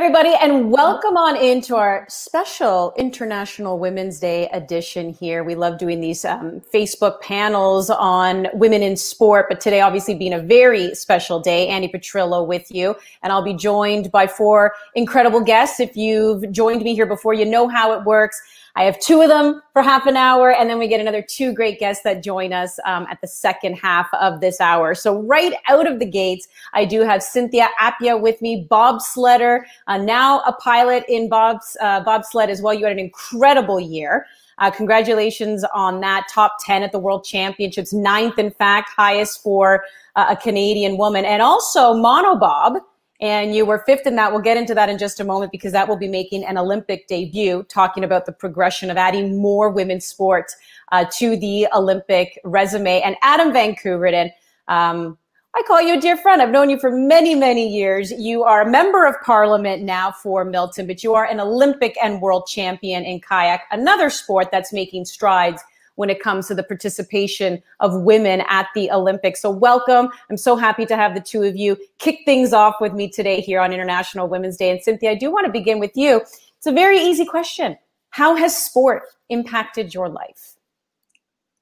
Everybody, and welcome on into our special International Women's Day edition here. We love doing these um, Facebook panels on women in sport, but today, obviously, being a very special day, Andi Petrillo with you, and I'll be joined by four incredible guests. If you've joined me here before, you know how it works. I have two of them for half an hour, and then we get another two great guests that join us um, at the second half of this hour. So, right out of the gates, I do have Cynthia Appiah with me, bobsledder, uh, now a pilot in Bob's uh, as well. You had an incredible year. Uh, congratulations on that top 10 at the World Championships, ninth, in fact, highest for uh, a Canadian woman. And also monobob and you were fifth in that. We'll get into that in just a moment because that will be making an Olympic debut, talking about the progression of adding more women's sports uh, to the Olympic resume. And Adam Van Koeverden, um, I call you a dear friend. I've known you for many, many years. You are a member of parliament now for Milton, but you are an Olympic and world champion in kayak, another sport that's making strides when it comes to the participation of women at the Olympics. So welcome. I'm so happy to have the two of you kick things off with me today here on International Women's Day. And Cynthia, I do want to begin with you. It's a very easy question. How has sport impacted your life?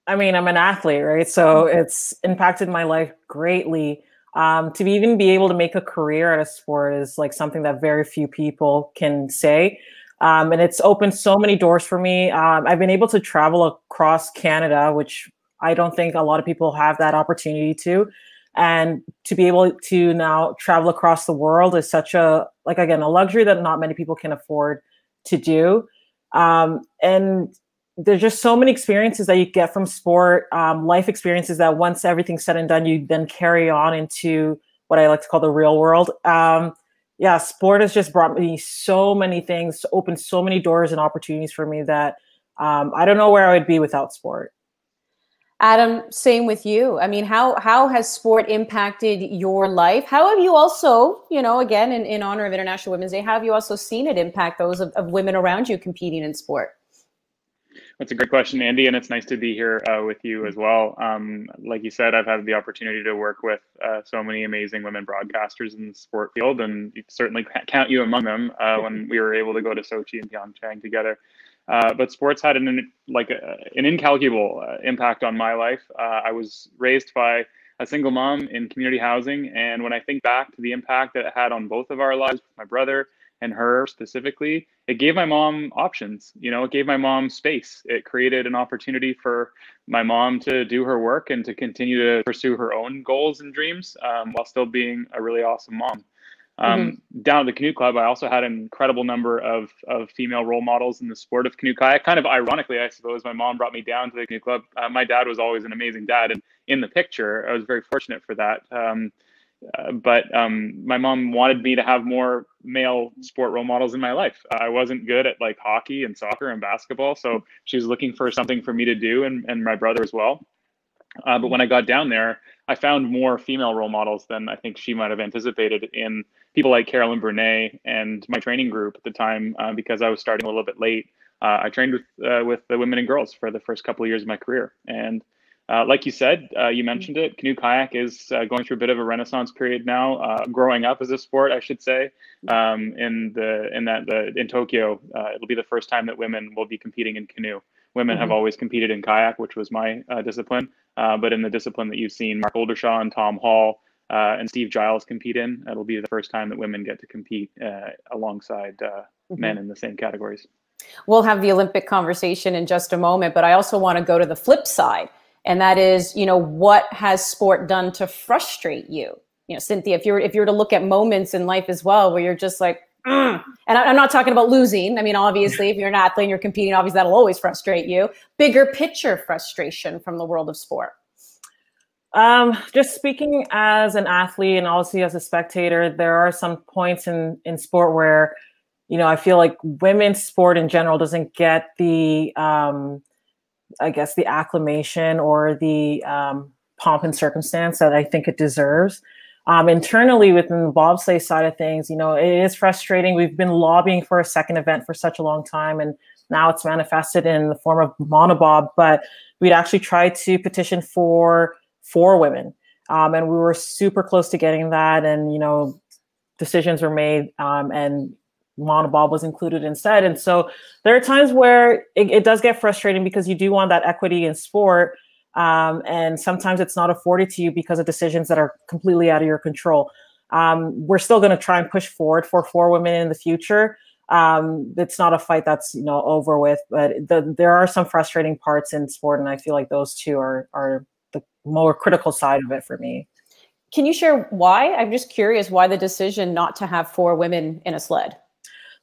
I mean, I'm an athlete, right? So it's impacted my life greatly. Um, to even be able to make a career at a sport is like something that very few people can say. Um, and it's opened so many doors for me. Um, I've been able to travel across Canada, which I don't think a lot of people have that opportunity to. And to be able to now travel across the world is such a, like, again, a luxury that not many people can afford to do. Um, and there's just so many experiences that you get from sport, um, life experiences that once everything's said and done, you then carry on into what I like to call the real world. Um, yeah, sport has just brought me so many things, opened so many doors and opportunities for me that um, I don't know where I would be without sport. Adam, same with you. I mean, how how has sport impacted your life? How have you also, you know, again, in, in honor of International Women's Day, how have you also seen it impact those of, of women around you competing in sport? That's a great question, Andi, and it's nice to be here uh, with you as well. Um, like you said, I've had the opportunity to work with uh, so many amazing women broadcasters in the sport field, and certainly count you among them uh, when we were able to go to Sochi and Pyeongchang together. Uh, but sports had an like a, an incalculable uh, impact on my life. Uh, I was raised by a single mom in community housing, and when I think back to the impact that it had on both of our lives, my brother and her specifically, it gave my mom options. You know, it gave my mom space. It created an opportunity for my mom to do her work and to continue to pursue her own goals and dreams um, while still being a really awesome mom. Um, mm-hmm. Down at the canoe club, I also had an incredible number of, of female role models in the sport of canoe kayak. Kind of ironically, I suppose, my mom brought me down to the canoe club. Uh, my dad was always an amazing dad, and in the picture, I was very fortunate for that. Um, uh, but um, my mom wanted me to have more male sport role models in my life. I wasn't good at like hockey and soccer and basketball, so she was looking for something for me to do, and, and my brother as well. Uh, but when I got down there, I found more female role models than I think she might have anticipated in people like Carolyn Brunet and my training group at the time, uh, because I was starting a little bit late. Uh, I trained with uh, with the women and girls for the first couple of years of my career, and uh, like you said, uh, you mentioned it. Canoe kayak is uh, going through a bit of a renaissance period now. Uh, growing up as a sport, I should say. Um, in the in that the in Tokyo, uh, it'll be the first time that women will be competing in canoe. Women mm-hmm. have always competed in kayak, which was my uh, discipline. but in the discipline that you've seen, Mark Oldershaw and Tom Hall and Steve Giles compete in, it'll be the first time that women get to compete alongside mm-hmm. men in the same categories. We'll have the Olympic conversation in just a moment, but I also want to go to the flip side and that is, you know, what has sport done to frustrate you? You know, Cynthia, if you're if you're to look at moments in life as well where you're just like, mm. and I'm not talking about losing. I mean, obviously, if you're an athlete and you're competing, obviously that'll always frustrate you. Bigger picture frustration from the world of sport. Um, just speaking as an athlete and obviously as a spectator, there are some points in in sport where, you know, I feel like women's sport in general doesn't get the um, I guess, the acclamation or the um, pomp and circumstance that I think it deserves. Um, internally within the bobsleigh side of things, you know, it is frustrating. We've been lobbying for a second event for such a long time, and now it's manifested in the form of monobob. But we'd actually tried to petition for four women, um, and we were super close to getting that. And you know, decisions were made um, and monobob was included instead. And so there are times where it, it, does get frustrating because you do want that equity in sport. Um, and sometimes it's not afforded to you because of decisions that are completely out of your control. Um, we're still going to try and push forward for four women in the future. Um, it's not a fight that's you know over with, but the, there are some frustrating parts in sport, and I feel like those two are are the more critical side of it for me. Can you share why? I'm just curious why the decision not to have four women in a sled.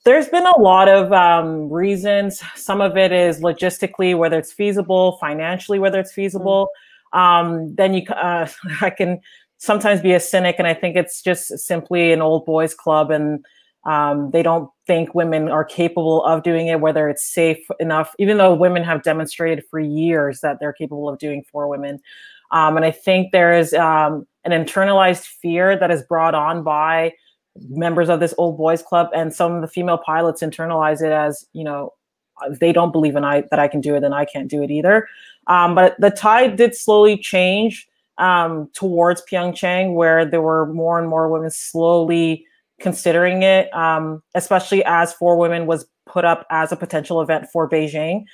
There's been a lot of um, reasons. Some of it is logistically, whether it's feasible, financially, whether it's feasible. Mm-hmm. Um, then you, uh, I can sometimes be a cynic, and I think it's just simply an old boys club, and um, they don't think women are capable of doing it, whether it's safe enough, even though women have demonstrated for years that they're capable of doing four women. Um, and I think there is um, an internalized fear that is brought on by members of this old boys club and some of the female pilots internalize it as you know they don't believe in I that I can do it, then I can't do it either. Um, but the tide did slowly change um, towards Pyeongchang, where there were more and more women slowly considering it, um, especially as Four Women was put up as a potential event for Beijing.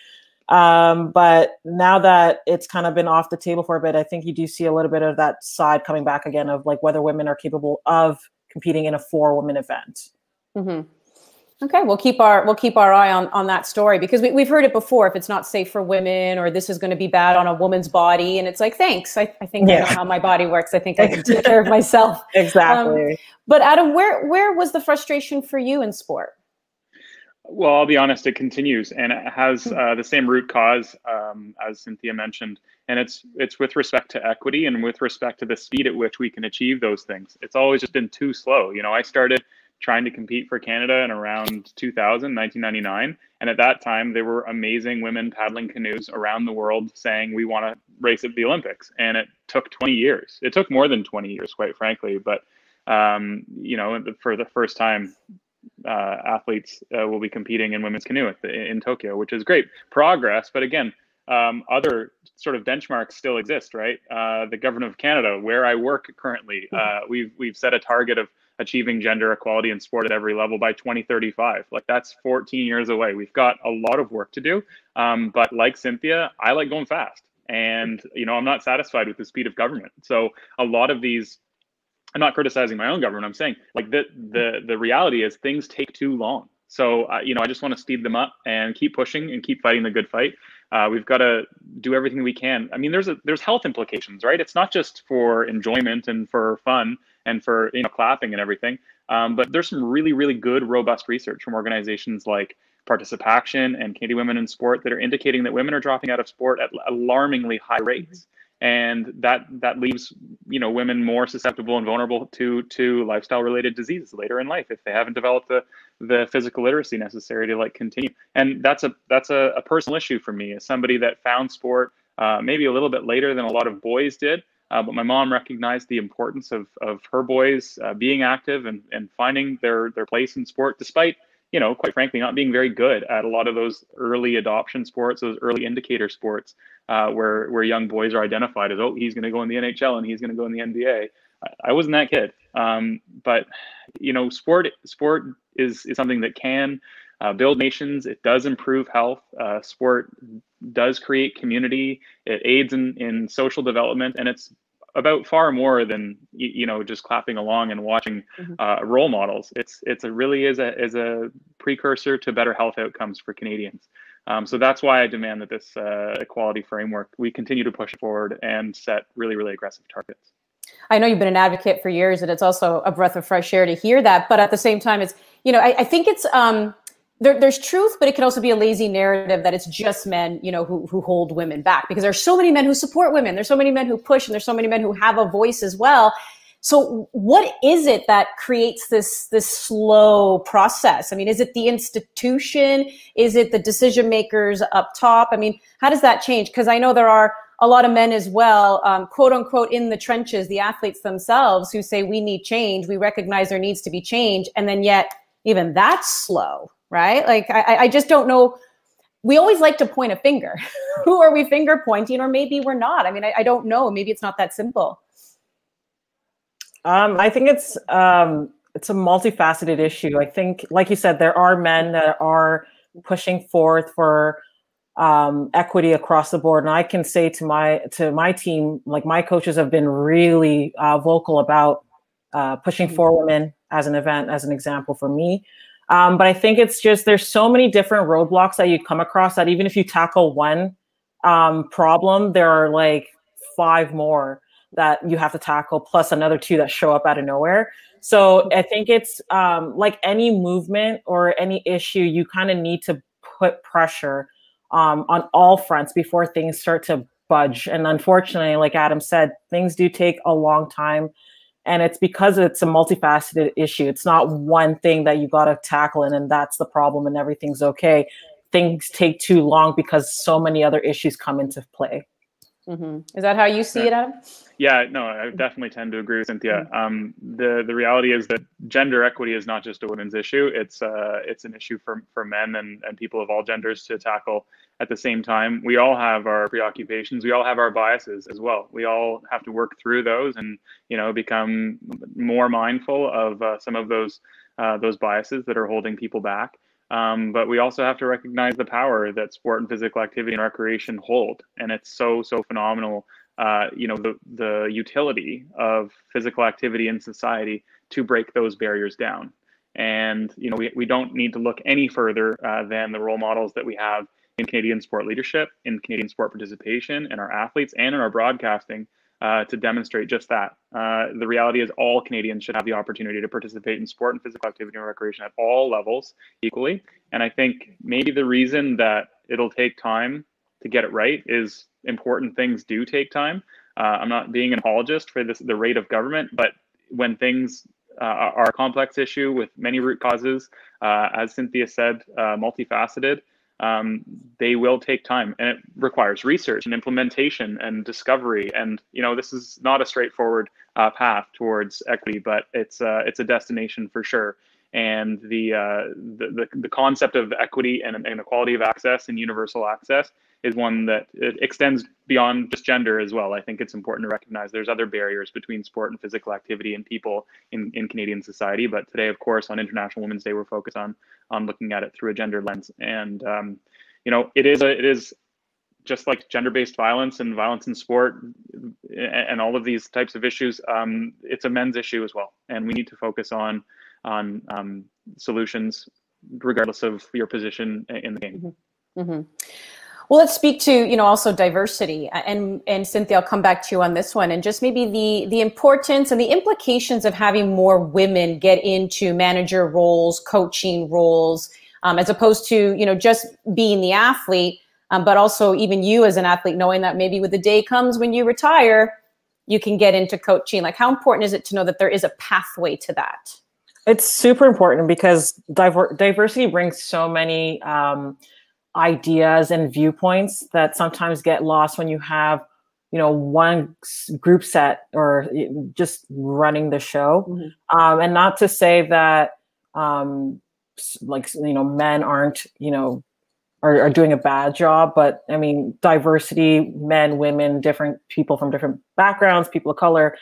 Um, but now that it's kind of been off the table for a bit, I think you do see a little bit of that side coming back again of like whether women are capable of competing in a four woman event. Mm-hmm. Okay, we'll keep our we'll keep our eye on on that story because we, we've heard it before. If it's not safe for women, or this is going to be bad on a woman's body, and it's like, thanks. I, I think yeah. I know how my body works. I think I can take care of myself. Exactly. Um, but Adam, where where was the frustration for you in sport? Well, I'll be honest, it continues, and it has hmm. uh, the same root cause um, as Cynthia mentioned, and it's it's with respect to equity and with respect to the speed at which we can achieve those things. It's always just been too slow. You know, I started trying to compete for Canada in around 2000, 1999, and at that time there were amazing women paddling canoes around the world saying we want to race at the Olympics, and it took 20 years. It took more than 20 years, quite frankly, but um, you know, for the first time, uh, athletes uh, will be competing in women's canoe the, in Tokyo, which is great progress. But again, um, other sort of benchmarks still exist, right? Uh, the government of Canada, where I work currently, uh, mm-hmm. we've we've set a target of achieving gender equality in sport at every level by 2035. Like that's 14 years away. We've got a lot of work to do. Um, but like Cynthia, I like going fast, and you know I'm not satisfied with the speed of government. So a lot of these I'm not criticizing my own government. I'm saying like the the the reality is things take too long. So uh, you know, I just want to speed them up and keep pushing and keep fighting the good fight. Uh, we've got to do everything we can. I mean, there's a there's health implications, right? It's not just for enjoyment and for fun and for you know clapping and everything. Um, but there's some really really good robust research from organizations like ParticipACTION and Canadian Women in Sport that are indicating that women are dropping out of sport at alarmingly high rates and that that leaves you know women more susceptible and vulnerable to to lifestyle related diseases later in life if they haven't developed the the physical literacy necessary to like continue and that's a that's a, a personal issue for me as somebody that found sport uh, maybe a little bit later than a lot of boys did uh, but my mom recognized the importance of of her boys uh, being active and and finding their their place in sport despite you know, quite frankly, not being very good at a lot of those early adoption sports, those early indicator sports, uh, where where young boys are identified as, oh, he's going to go in the NHL and he's going to go in the NBA. I, wasn't that kid, um, but you know, sport sport is is something that can uh, build nations. It does improve health. Uh, sport does create community. It aids in in social development, and it's about far more than you know just clapping along and watching mm-hmm. uh, role models. It's it's a really is a is a precursor to better health outcomes for Canadians. Um, so that's why I demand that this uh, equality framework we continue to push forward and set really really aggressive targets. I know you've been an advocate for years, and it's also a breath of fresh air to hear that. But at the same time, it's you know I, I think it's um, there, there's truth, but it can also be a lazy narrative that it's just men, you know, who, who hold women back because there's so many men who support women. There's so many men who push and there's so many men who have a voice as well. So what is it that creates this, this slow process? I mean, is it the institution? Is it the decision makers up top? I mean, how does that change? Because I know there are a lot of men as well, um, quote unquote, in the trenches, the athletes themselves who say we need change. We recognize there needs to be change. And then yet even that's slow right? Like I, I just don't know. We always like to point a finger. Who are we finger pointing? Or maybe we're not. I mean, I, I don't know. Maybe it's not that simple. Um, I think it's um, it's a multifaceted issue. I think, like you said, there are men that are pushing forth for um, equity across the board, and I can say to my to my team, like my coaches have been really uh, vocal about uh, pushing mm-hmm. four women as an event, as an example for me. Um, but I think it's just there's so many different roadblocks that you come across that even if you tackle one um, problem, there are like five more that you have to tackle, plus another two that show up out of nowhere. So I think it's um, like any movement or any issue, you kind of need to put pressure um, on all fronts before things start to budge. And unfortunately, like Adam said, things do take a long time. And it's because it's a multifaceted issue. It's not one thing that you got to tackle, and, and that's the problem, and everything's okay. Things take too long because so many other issues come into play. Mm-hmm. Is that how you see it, Adam? Yeah, no, I definitely tend to agree with Cynthia. Mm-hmm. Um, the the reality is that gender equity is not just a women's issue; it's uh, it's an issue for for men and and people of all genders to tackle at the same time. We all have our preoccupations. We all have our biases as well. We all have to work through those and you know become more mindful of uh, some of those uh, those biases that are holding people back. Um, but we also have to recognize the power that sport and physical activity and recreation hold, and it's so so phenomenal. Uh, you know the the utility of physical activity in society to break those barriers down. And you know we, we don't need to look any further uh, than the role models that we have in Canadian sport leadership, in Canadian sport participation, in our athletes, and in our broadcasting uh, to demonstrate just that. Uh, the reality is, all Canadians should have the opportunity to participate in sport and physical activity and recreation at all levels equally. And I think maybe the reason that it'll take time to get it right is important things do take time. Uh, I'm not being an apologist for this, the rate of government, but when things uh, are a complex issue with many root causes, uh, as Cynthia said, uh, multifaceted, um, they will take time and it requires research and implementation and discovery and you know this is not a straightforward uh, path towards equity but it's uh, it's a destination for sure and the, uh, the, the concept of equity and, and equality of access and universal access is one that it extends beyond just gender as well. I think it's important to recognize there's other barriers between sport and physical activity and people in, in Canadian society. But today, of course, on International Women's Day, we're focused on on looking at it through a gender lens. And um, you know, it is a it is just like gender-based violence and violence in sport and all of these types of issues. Um, it's a men's issue as well, and we need to focus on on um, solutions regardless of your position in the game. Mm-hmm. Mm-hmm. Well, let's speak to you know also diversity, and and Cynthia, I'll come back to you on this one, and just maybe the the importance and the implications of having more women get into manager roles, coaching roles, um, as opposed to you know just being the athlete, um, but also even you as an athlete knowing that maybe with the day comes when you retire, you can get into coaching. Like, how important is it to know that there is a pathway to that? It's super important because diver- diversity brings so many. Um, ideas and viewpoints that sometimes get lost when you have you know one group set or just running the show mm-hmm. um, and not to say that um, like you know men aren't you know are, are doing a bad job but i mean diversity men women different people from different backgrounds people of color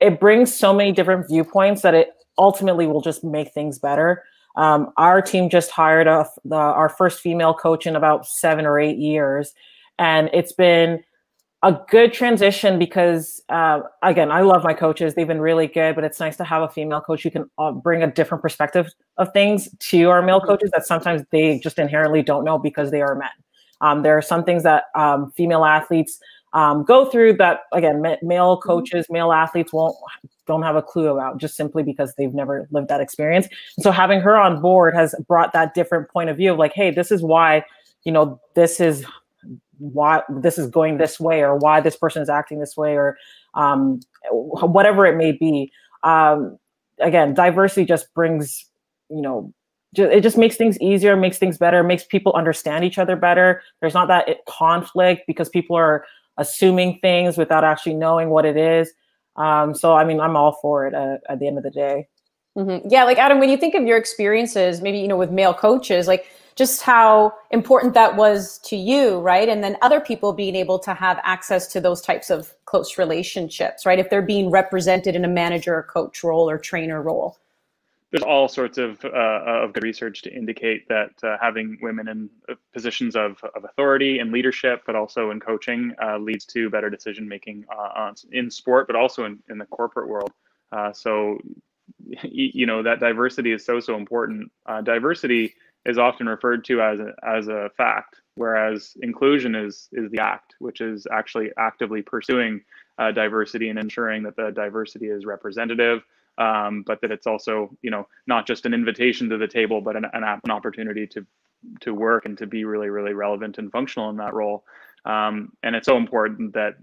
it brings so many different viewpoints that it ultimately will just make things better um, our team just hired a, the, our first female coach in about seven or eight years. And it's been a good transition because, uh, again, I love my coaches. They've been really good, but it's nice to have a female coach who can uh, bring a different perspective of things to our male mm-hmm. coaches that sometimes they just inherently don't know because they are men. Um, there are some things that um, female athletes um, go through that again ma- male mm-hmm. coaches male athletes won't don't have a clue about just simply because they've never lived that experience and so having her on board has brought that different point of view of like hey this is why you know this is why this is going this way or why this person is acting this way or um, whatever it may be um, again diversity just brings you know it just makes things easier makes things better makes people understand each other better there's not that conflict because people are assuming things without actually knowing what it is. Um, so, I mean, I'm all for it uh, at the end of the day. Mm-hmm. Yeah, like Adam, when you think of your experiences, maybe you know with male coaches, like just how important that was to you, right? And then other people being able to have access to those types of close relationships, right? If they're being represented in a manager or coach role or trainer role. there's all sorts of, uh, of good research to indicate that uh, having women in uh, positions of, of authority and leadership, but also in coaching, uh, leads to better decision making uh, in sport, but also in, in the corporate world. Uh, so, you know, that diversity is so, so important. diversity is often referred to as a, as a fact, whereas inclusion is, is the act, which is actually actively pursuing diversity and ensuring that the diversity is representative um, but that it's also you know not just an invitation to the table, but an, an, an opportunity to to work and to be really really relevant and functional in that role. Um, and it's so important that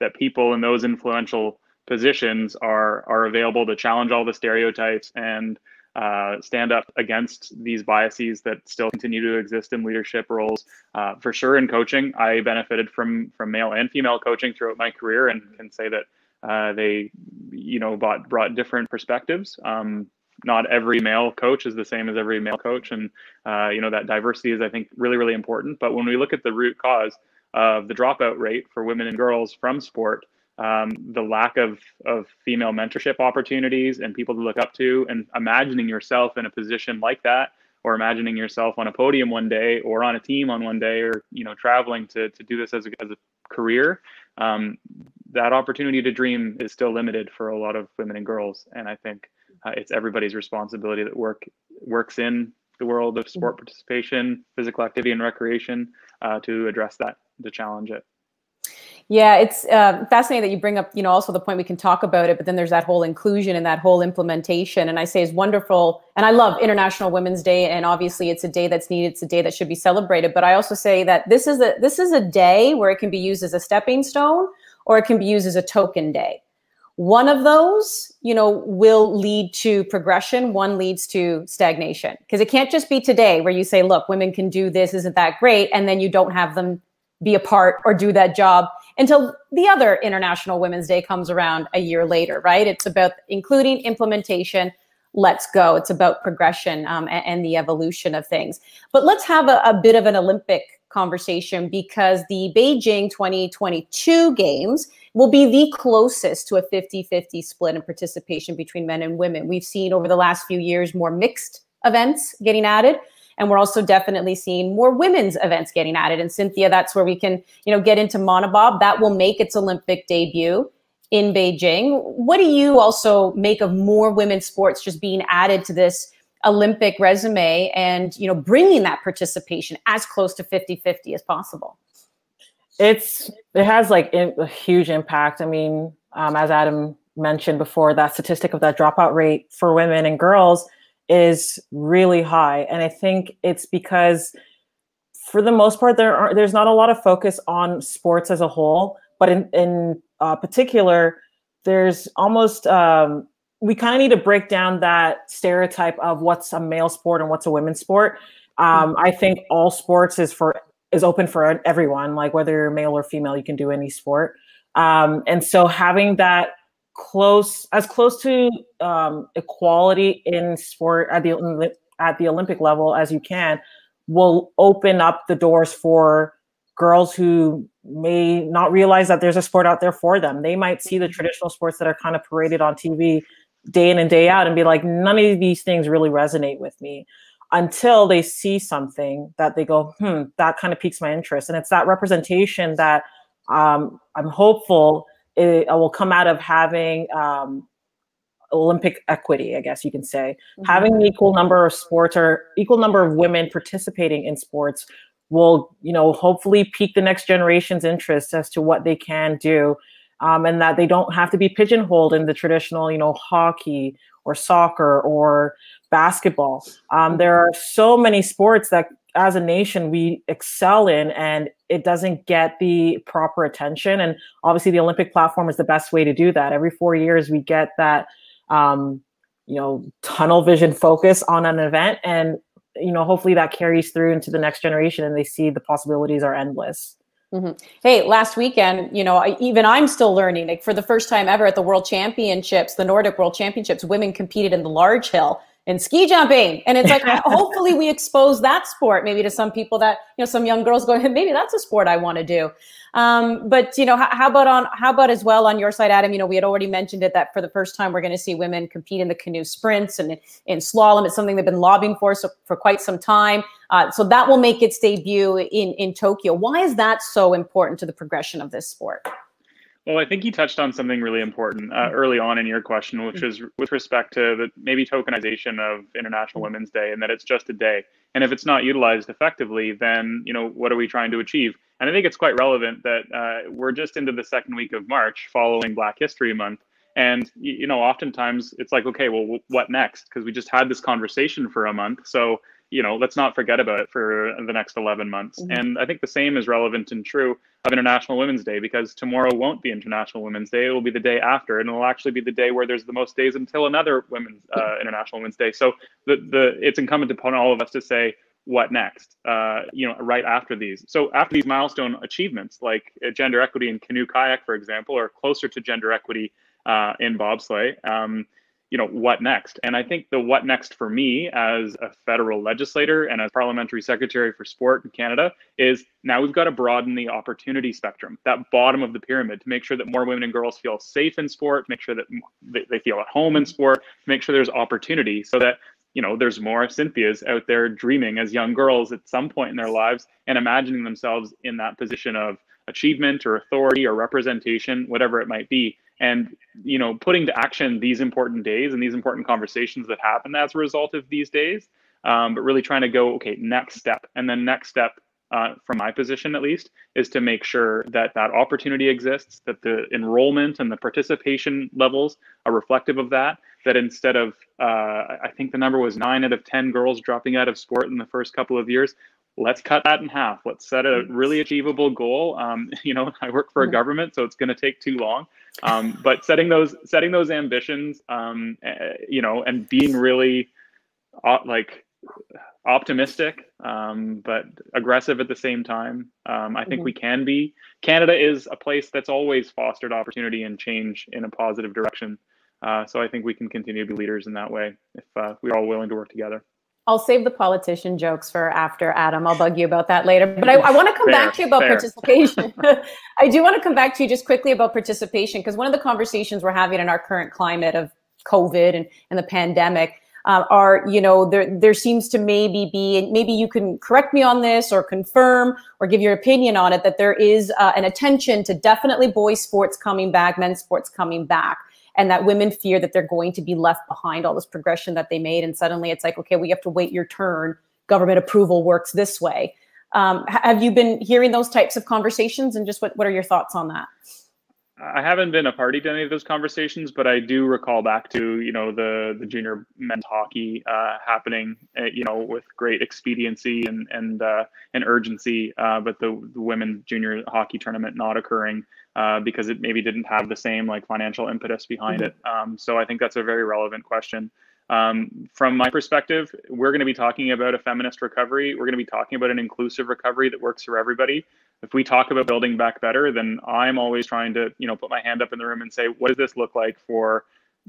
that people in those influential positions are are available to challenge all the stereotypes and uh, stand up against these biases that still continue to exist in leadership roles. Uh, for sure, in coaching, I benefited from from male and female coaching throughout my career, and can say that uh, they, you know, brought brought different perspectives. Um, not every male coach is the same as every male coach, and uh, you know that diversity is, I think, really really important. But when we look at the root cause of the dropout rate for women and girls from sport, um, the lack of of female mentorship opportunities and people to look up to, and imagining yourself in a position like that, or imagining yourself on a podium one day, or on a team on one day, or you know traveling to to do this as a, as a career um, that opportunity to dream is still limited for a lot of women and girls. And I think uh, it's everybody's responsibility that work works in the world of sport participation, physical activity, and recreation uh, to address that, to challenge it. Yeah, it's uh, fascinating that you bring up, you know, also the point we can talk about it, but then there's that whole inclusion and that whole implementation. And I say is wonderful. And I love International Women's Day, and obviously it's a day that's needed. It's a day that should be celebrated. But I also say that this is a this is a day where it can be used as a stepping stone, or it can be used as a token day. One of those, you know, will lead to progression. One leads to stagnation because it can't just be today where you say, "Look, women can do this. Isn't that great?" And then you don't have them be a part or do that job until the other International Women's Day comes around a year later, right? It's about including implementation. Let's go. It's about progression um, and, and, the evolution of things. But let's have a, a bit of an Olympic conversation because the Beijing 2022 Games will be the closest to a 50 50 split in participation between men and women. We've seen over the last few years more mixed events getting added. And we're also definitely seeing more women's events getting added. And Cynthia, that's where we can, you know, get into monobob. That will make its Olympic debut in Beijing. What do you also make of more women's sports just being added to this Olympic resume and, you know, bringing that participation as close to 50-50 as possible? It's it has like a huge impact. I mean, um, as Adam mentioned before, that statistic of that dropout rate for women and girls is really high. And I think it's because for the most part, there are there's not a lot of focus on sports as a whole, but in, in uh, particular, there's almost um, we kind of need to break down that stereotype of what's a male sport and what's a women's sport. Um, I think all sports is for is open for everyone, like whether you're male or female, you can do any sport. Um, and so having that close as close to um, equality in sport at the at the Olympic level as you can will open up the doors for girls who may not realize that there's a sport out there for them. They might see the traditional sports that are kind of paraded on TV day in and day out and be like, none of these things really resonate with me until they see something that they go, hmm, that kind of piques my interest. And it's that representation that um, I'm hopeful it will come out of having um, Olympic equity, I guess you can say. Mm-hmm. Having an equal number of sports or equal number of women participating in sports will, you know, hopefully pique the next generation's interest as to what they can do. Um, and that they don't have to be pigeonholed in the traditional, you know, hockey or soccer or basketball. Um, there are so many sports that as a nation we excel in and it doesn't get the proper attention and obviously the olympic platform is the best way to do that every four years we get that um, you know tunnel vision focus on an event and you know hopefully that carries through into the next generation and they see the possibilities are endless mm-hmm. Hey, last weekend, you know, I, even I'm still learning. Like for the first time ever at the World Championships, the Nordic World Championships, women competed in the large hill and ski jumping. And it's like, hopefully we expose that sport maybe to some people that, you know, some young girls going, maybe that's a sport I want to do. Um, but you know, how, how, about on, how about as well on your side, Adam, you know, we had already mentioned it that for the first time, we're going to see women compete in the canoe sprints and in slalom. It's something they've been lobbying for so, for quite some time. Uh, so that will make its debut in, in Tokyo. Why is that so important to the progression of this sport? Well, I think you touched on something really important uh, early on in your question, which is with respect to the maybe tokenization of International Women's Day and that it's just a day. And if it's not utilized effectively, then you know what are we trying to achieve? And I think it's quite relevant that uh, we're just into the second week of March, following Black History Month, and you know oftentimes it's like, okay, well, what next? Because we just had this conversation for a month, so you know, let's not forget about it for the next 11 months. Mm-hmm. And I think the same is relevant and true of International Women's Day because tomorrow won't be International Women's Day. It will be the day after, and it'll actually be the day where there's the most days until another Women's uh, International Women's Day. So the the it's incumbent upon all of us to say what next. Uh, you know, right after these. So after these milestone achievements, like uh, gender equity in canoe kayak, for example, or closer to gender equity uh, in bobsleigh. Um, you know what next? And i think the what next for me as a federal legislator and as parliamentary secretary for sport in canada is now we've got to broaden the opportunity spectrum that bottom of the pyramid to make sure that more women and girls feel safe in sport make sure that they feel at home in sport make sure there's opportunity so that you know there's more cynthias out there dreaming as young girls at some point in their lives and imagining themselves in that position of achievement or authority or representation whatever it might be and you know putting to action these important days and these important conversations that happen as a result of these days um, but really trying to go okay next step. And then next step uh, from my position at least is to make sure that that opportunity exists that the enrollment and the participation levels are reflective of that that instead of uh, i think the number was nine out of ten girls dropping out of sport in the first couple of years let's cut that in half. Let's set a really achievable goal. Um, you know, I work for a government, so it's going to take too long. Um, but setting those setting those ambitions, um, uh, you know, and being really uh, like optimistic, um, but aggressive at the same time. Um, I think mm-hmm. we can be. Canada is a place that's always fostered opportunity and change in a positive direction. Uh, so I think we can continue to be leaders in that way if uh, we're all willing to work together. I'll save the politician jokes for after Adam. I'll bug you about that later. But I, I want to come fair, back to you about fair. participation. I do want to come back to you just quickly about participation because one of the conversations we're having in our current climate of COVID and, and the pandemic uh, are, you know, there there seems to maybe be, and maybe you can correct me on this or confirm or give your opinion on it, that there is uh, an attention to definitely boys sports coming back, men's sports coming back and that women fear that they're going to be left behind all this progression that they made. And suddenly it's like okay we have to wait your turn. Government approval works this way. Um, have you been hearing those types of conversations? And just what, what are your thoughts on that? I haven't been a party to any of those conversations, but I do recall back to you know the the junior men's hockey uh, happening, uh, you know, with great expediency and and uh, and urgency, uh, but the, the women's junior hockey tournament not occurring uh, because it maybe didn't have the same like financial impetus behind mm-hmm. it. Um, so I think that's a very relevant question. Um, from my perspective, we're going to be talking about a feminist recovery. We're going to be talking about an inclusive recovery that works for everybody. If we talk about building back better, then I'm always trying to, you know, put my hand up in the room and say, what does this look like for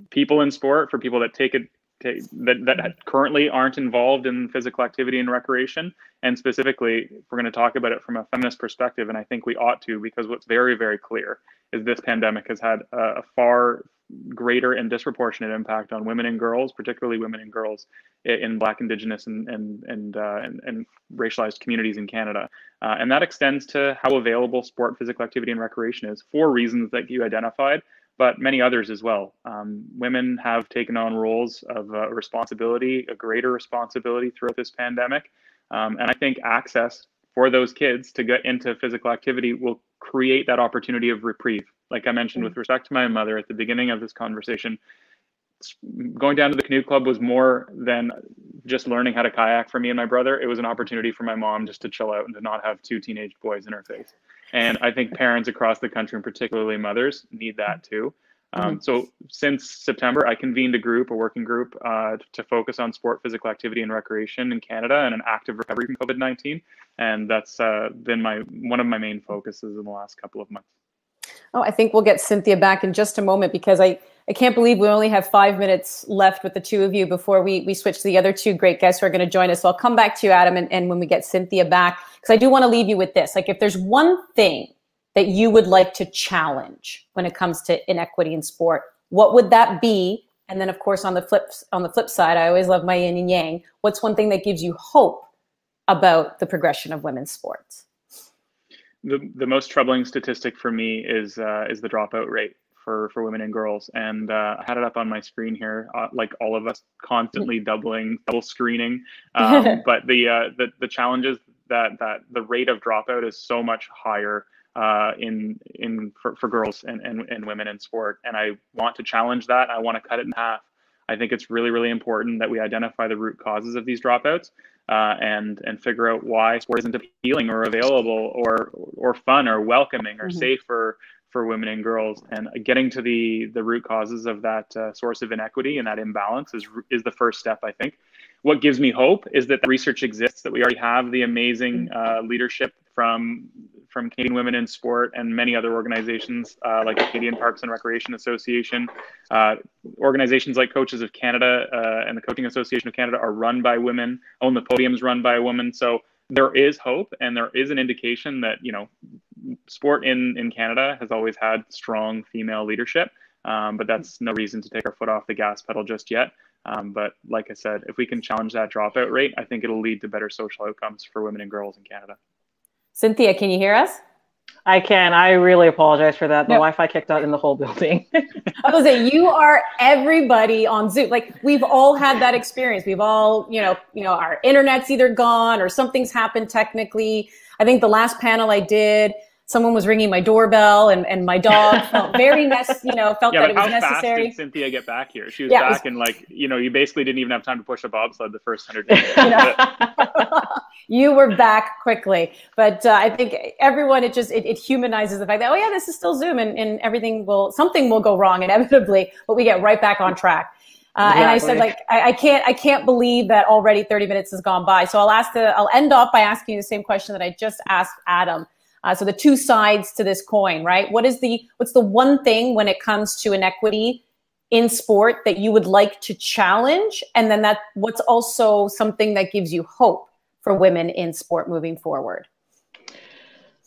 people in sport, for people that take it that, that currently aren't involved in physical activity and recreation. And specifically, we're going to talk about it from a feminist perspective, and I think we ought to, because what's very, very clear is this pandemic has had a, a far greater and disproportionate impact on women and girls, particularly women and girls in Black, Indigenous, and and and uh, and, and, racialized communities in Canada, uh, and that extends to how available sport, physical activity, and recreation is for reasons that you identified, but many others as well. Um, women have taken on roles of uh, responsibility, a greater responsibility throughout this pandemic, um, and I think access for those kids to get into physical activity will create that opportunity of reprieve like I mentioned with mm. respect to my mother at the beginning of this conversation, going down to the canoe club was more than just learning how to kayak for me and my brother. It was an opportunity for my mom just to chill out and to not have two teenage boys in her face. And I think parents across the country, and particularly mothers, need that too. Um, mm-hmm. so since September, I convened a group, a working group, uh, to focus on sport, physical activity, and recreation in Canada and an active recovery from COVID nineteen, and that's uh, been my one of my main focuses in the last couple of months. Oh, I think we'll get Cynthia back in just a moment because I, I can't believe we only have five minutes left with the two of you before we, we switch to the other two great guests who are going to join us. So I'll come back to you, Adam, and, and when we get Cynthia back, because I do want to leave you with this. Like, if there's one thing that you would like to challenge when it comes to inequity in sport, what would that be? And then, of course, on the flip on the flip side, I always love my yin and yang. What's one thing that gives you hope about the progression of women's sports? The the most troubling statistic for me is uh, is the dropout rate for for women and girls, and uh, I had it up on my screen here, uh, like all of us, constantly doubling, double screening. Um, but the uh, the the challenges that that the rate of dropout is so much higher uh, in in for, for girls and, and, and women in sport. And I want to challenge that. I want to cut it in half. I think it's really, really important that we identify the root causes of these dropouts uh, and and figure out why sport isn't appealing or available or or fun or welcoming or mm-hmm. safe for for women and girls. And getting to the the root causes of that uh, source of inequity and that imbalance is is the first step. I think. What gives me hope is that the research exists, that we already have the amazing mm-hmm. uh, leadership from from Canadian Women in Sport and many other organizations uh, like the Canadian Parks and Recreation Association. Uh, organizations like Coaches of Canada uh, and the Coaching Association of Canada are run by women. Own the Podiums run by a woman. So there is hope, and there is an indication that you know sport in in Canada has always had strong female leadership. Um, but that's no reason to take our foot off the gas pedal just yet. Um, but like I said, if we can challenge that dropout rate, I think it'll lead to better social outcomes for women and girls in Canada. Cynthia, can you hear us? I can. I really apologize for that. The no. Wi-Fi kicked out in the whole building. I was say you are everybody on Zoom. Like we've all had that experience. We've all, you know, you know, our internet's either gone or something's happened technically. I think the last panel I did, someone was ringing my doorbell and, and my dog felt very nec- you know felt yeah, that it was necessary. Fast did Cynthia get back here? She was yeah, back was, and like you know you basically didn't even have time to push a bobsled the first hundred days. You, know? you were back quickly, but uh, I think everyone it just it, it, humanizes the fact that oh yeah this is still Zoom and, and everything will something will go wrong inevitably, but we get right back on track. Uh, exactly. And I said, like, I, I, can't, I can't believe that already 30 minutes has gone by. So I'll ask the, I'll end off by asking you the same question that I just asked Adam. Uh, so the two sides to this coin, right? What is the what's the one thing when it comes to inequity in sport that you would like to challenge, and then that what's also something that gives you hope for women in sport moving forward?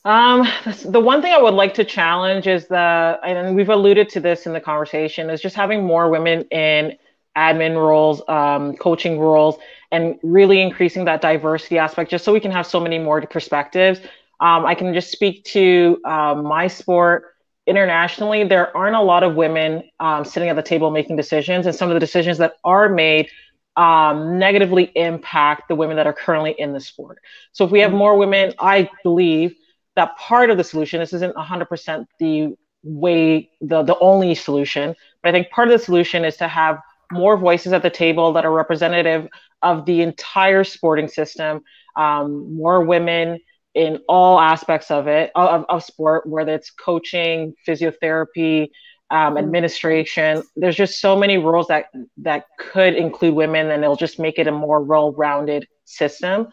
Um, the one thing I would like to challenge is the, and we've alluded to this in the conversation, is just having more women in admin roles, um, coaching roles, and really increasing that diversity aspect, just so we can have so many more perspectives. Um, I can just speak to um, my sport internationally. There aren't a lot of women um, sitting at the table making decisions, and some of the decisions that are made um, negatively impact the women that are currently in the sport. So if we have more women, I believe that part of the solution. This isn't 100% the way the the only solution, but I think part of the solution is to have more voices at the table that are representative of the entire sporting system, um, more women in all aspects of it of, of sport whether it's coaching physiotherapy um, mm-hmm. administration. There's just so many roles that that could include women and it'll just make it a more well-rounded system.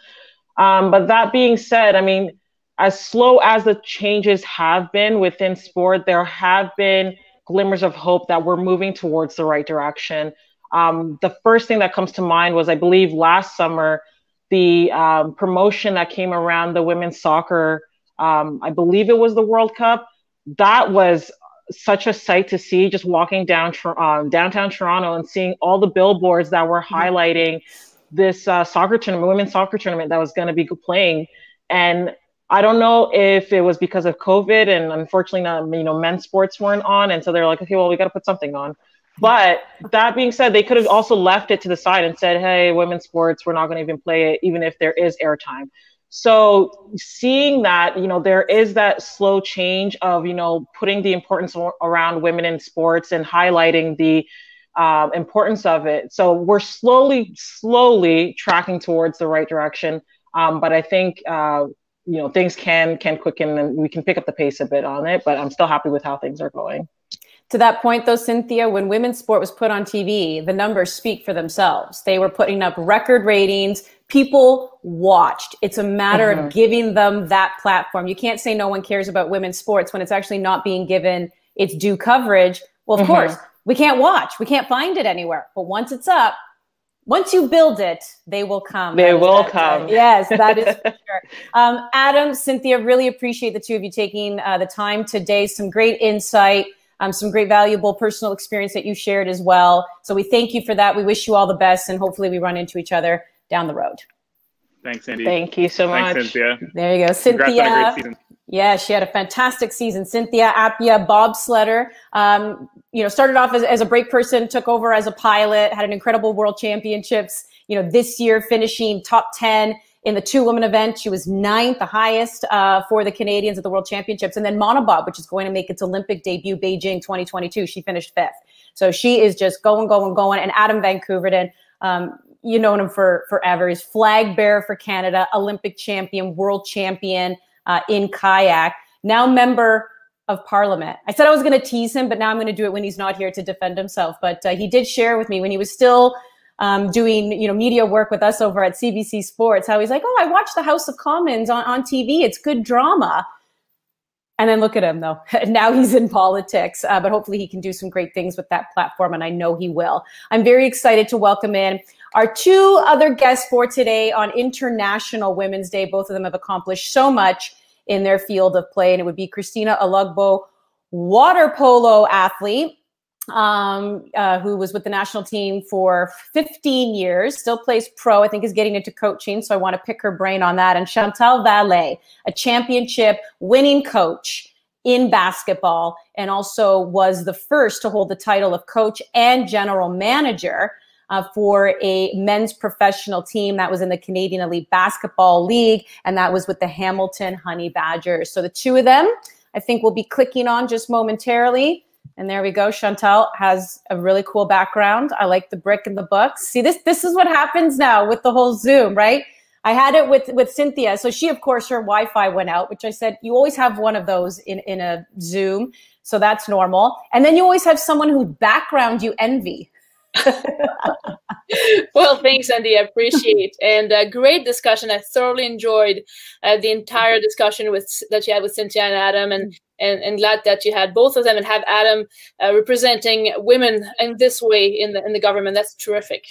Um, but that being said i mean as slow as the changes have been within sport there have been glimmers of hope that we're moving towards the right direction. Um, the first thing that comes to mind was i believe last summer the um, promotion that came around the women's soccer. Um, I believe it was the World Cup. That was such a sight to see. Just walking down um, downtown Toronto and seeing all the billboards that were mm-hmm. highlighting this uh, soccer tournament, women's soccer tournament that was going to be playing. And I don't know if it was because of COVID and unfortunately, not, you know, men's sports weren't on, and so they're like, okay, well, we got to put something on. But that being said, they could have also left it to the side and said, hey, women's sports, we're not going to even play it, even if there is airtime. So seeing that, you know, there is that slow change of, you know, putting the importance around women in sports and highlighting the uh, importance of it. So we're slowly, slowly tracking towards the right direction. Um, but I think, uh, you know, things can can quicken and we can pick up the pace a bit on it. But I'm still happy with how things are going. To that point, though, Cynthia, when women's sport was put on TV, the numbers speak for themselves. They were putting up record ratings, people watched. It's a matter mm-hmm. of giving them that platform. You can't say no one cares about women's sports when it's actually not being given its due coverage. Well, of mm-hmm. course, we can't watch. We can't find it anywhere. But once it's up, once you build it, they will come. They will come. Yes, that is for sure. Um, Adam, Cynthia, really appreciate the two of you taking uh, the time today. Some great insight, um, some great valuable personal experience that you shared as well. So we thank you for that. We wish you all the best, and hopefully we run into each other down the road. Thanks, Andi. Thank you so Thanks, much. Cynthia. There you go, Cynthia. Yeah, she had a fantastic season. Cynthia Appiah, bobsledder. Um, you know, started off as, as a brake person, took over as a pilot, had an incredible world championships. You know, this year finishing top 10 in the two women event. She was ninth, the highest uh, for the Canadians at the world championships. And then monobob, which is going to make its Olympic debut, Beijing 2022. She finished fifth. So she is just going, going, going. And Adam van Koeverden, um, you know him for forever. He's flag bearer for Canada, Olympic champion, world champion uh, in kayak, now member of parliament. I said I was going to tease him, but now I'm going to do it when he's not here to defend himself. But uh, he did share with me when he was still um, doing, you know, media work with us over at CBC Sports, how he's like, oh, I watched the House of Commons on, on TV. It's good drama. And then look at him, though. now he's in politics, uh, but hopefully he can do some great things with that platform, and I know he will. I'm very excited to welcome in our two other guests for today on International Women's Day. Both of them have accomplished so much in their field of play, and it would be Krystina Alogbo, water polo athlete. Um, uh, who was with the national team for 15 years, still plays pro, I think is getting into coaching. So I want to pick her brain on that. And Chantal Vallée, a championship winning coach in basketball, and also was the first to hold the title of coach and general manager uh, for a men's professional team that was in the Canadian Elite Basketball League, and that was with the Hamilton Honey Badgers. So the two of them, I think, we'll be clicking on just momentarily. And there we go. Chantal has a really cool background. I like the brick and the books. See, this this is what happens now with the whole Zoom, right? I had it with with Cynthia. So she, of course, her Wi-Fi went out, which I said you always have one of those in in a Zoom, so that's normal. And then you always have someone whose background you envy. well, thanks, Andi. I appreciate and uh, great discussion. I thoroughly enjoyed uh, the entire discussion with that you had with Cynthia and Adam, and and, and glad that you had both of them and have Adam uh, representing women in this way in the in the government. That's terrific.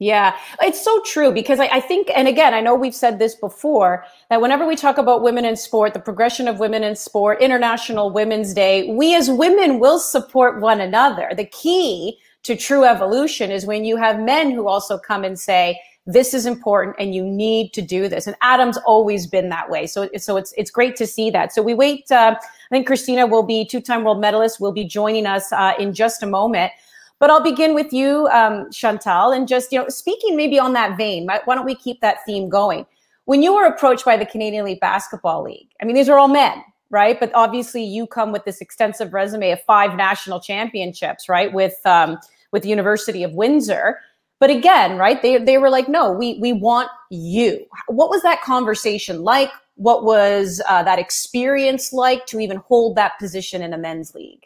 Yeah, it's so true because I, I, think, and again, I know we've said this before, that whenever we talk about women in sport, the progression of women in sport, International Women's Day, we as women will support one another. The key to true evolution is when you have men who also come and say, this is important and you need to do this. And Adam's always been that way. So, so it's, it's great to see that. So we wait, uh, I think Krystina will be two-time world medalist, will be joining us uh, in just a moment. But I'll begin with you, um, Chantal, and just, you know, speaking maybe on that vein, why don't we keep that theme going? When you were approached by the Canadian Elite Basketball League, I mean, these are all men, right? But obviously you come with this extensive resume of five national championships, right? With, um, with the University of Windsor. But again, right, they, they were like, no, we, we want you. What was that conversation like? What was uh, that experience like to even hold that position in a men's league?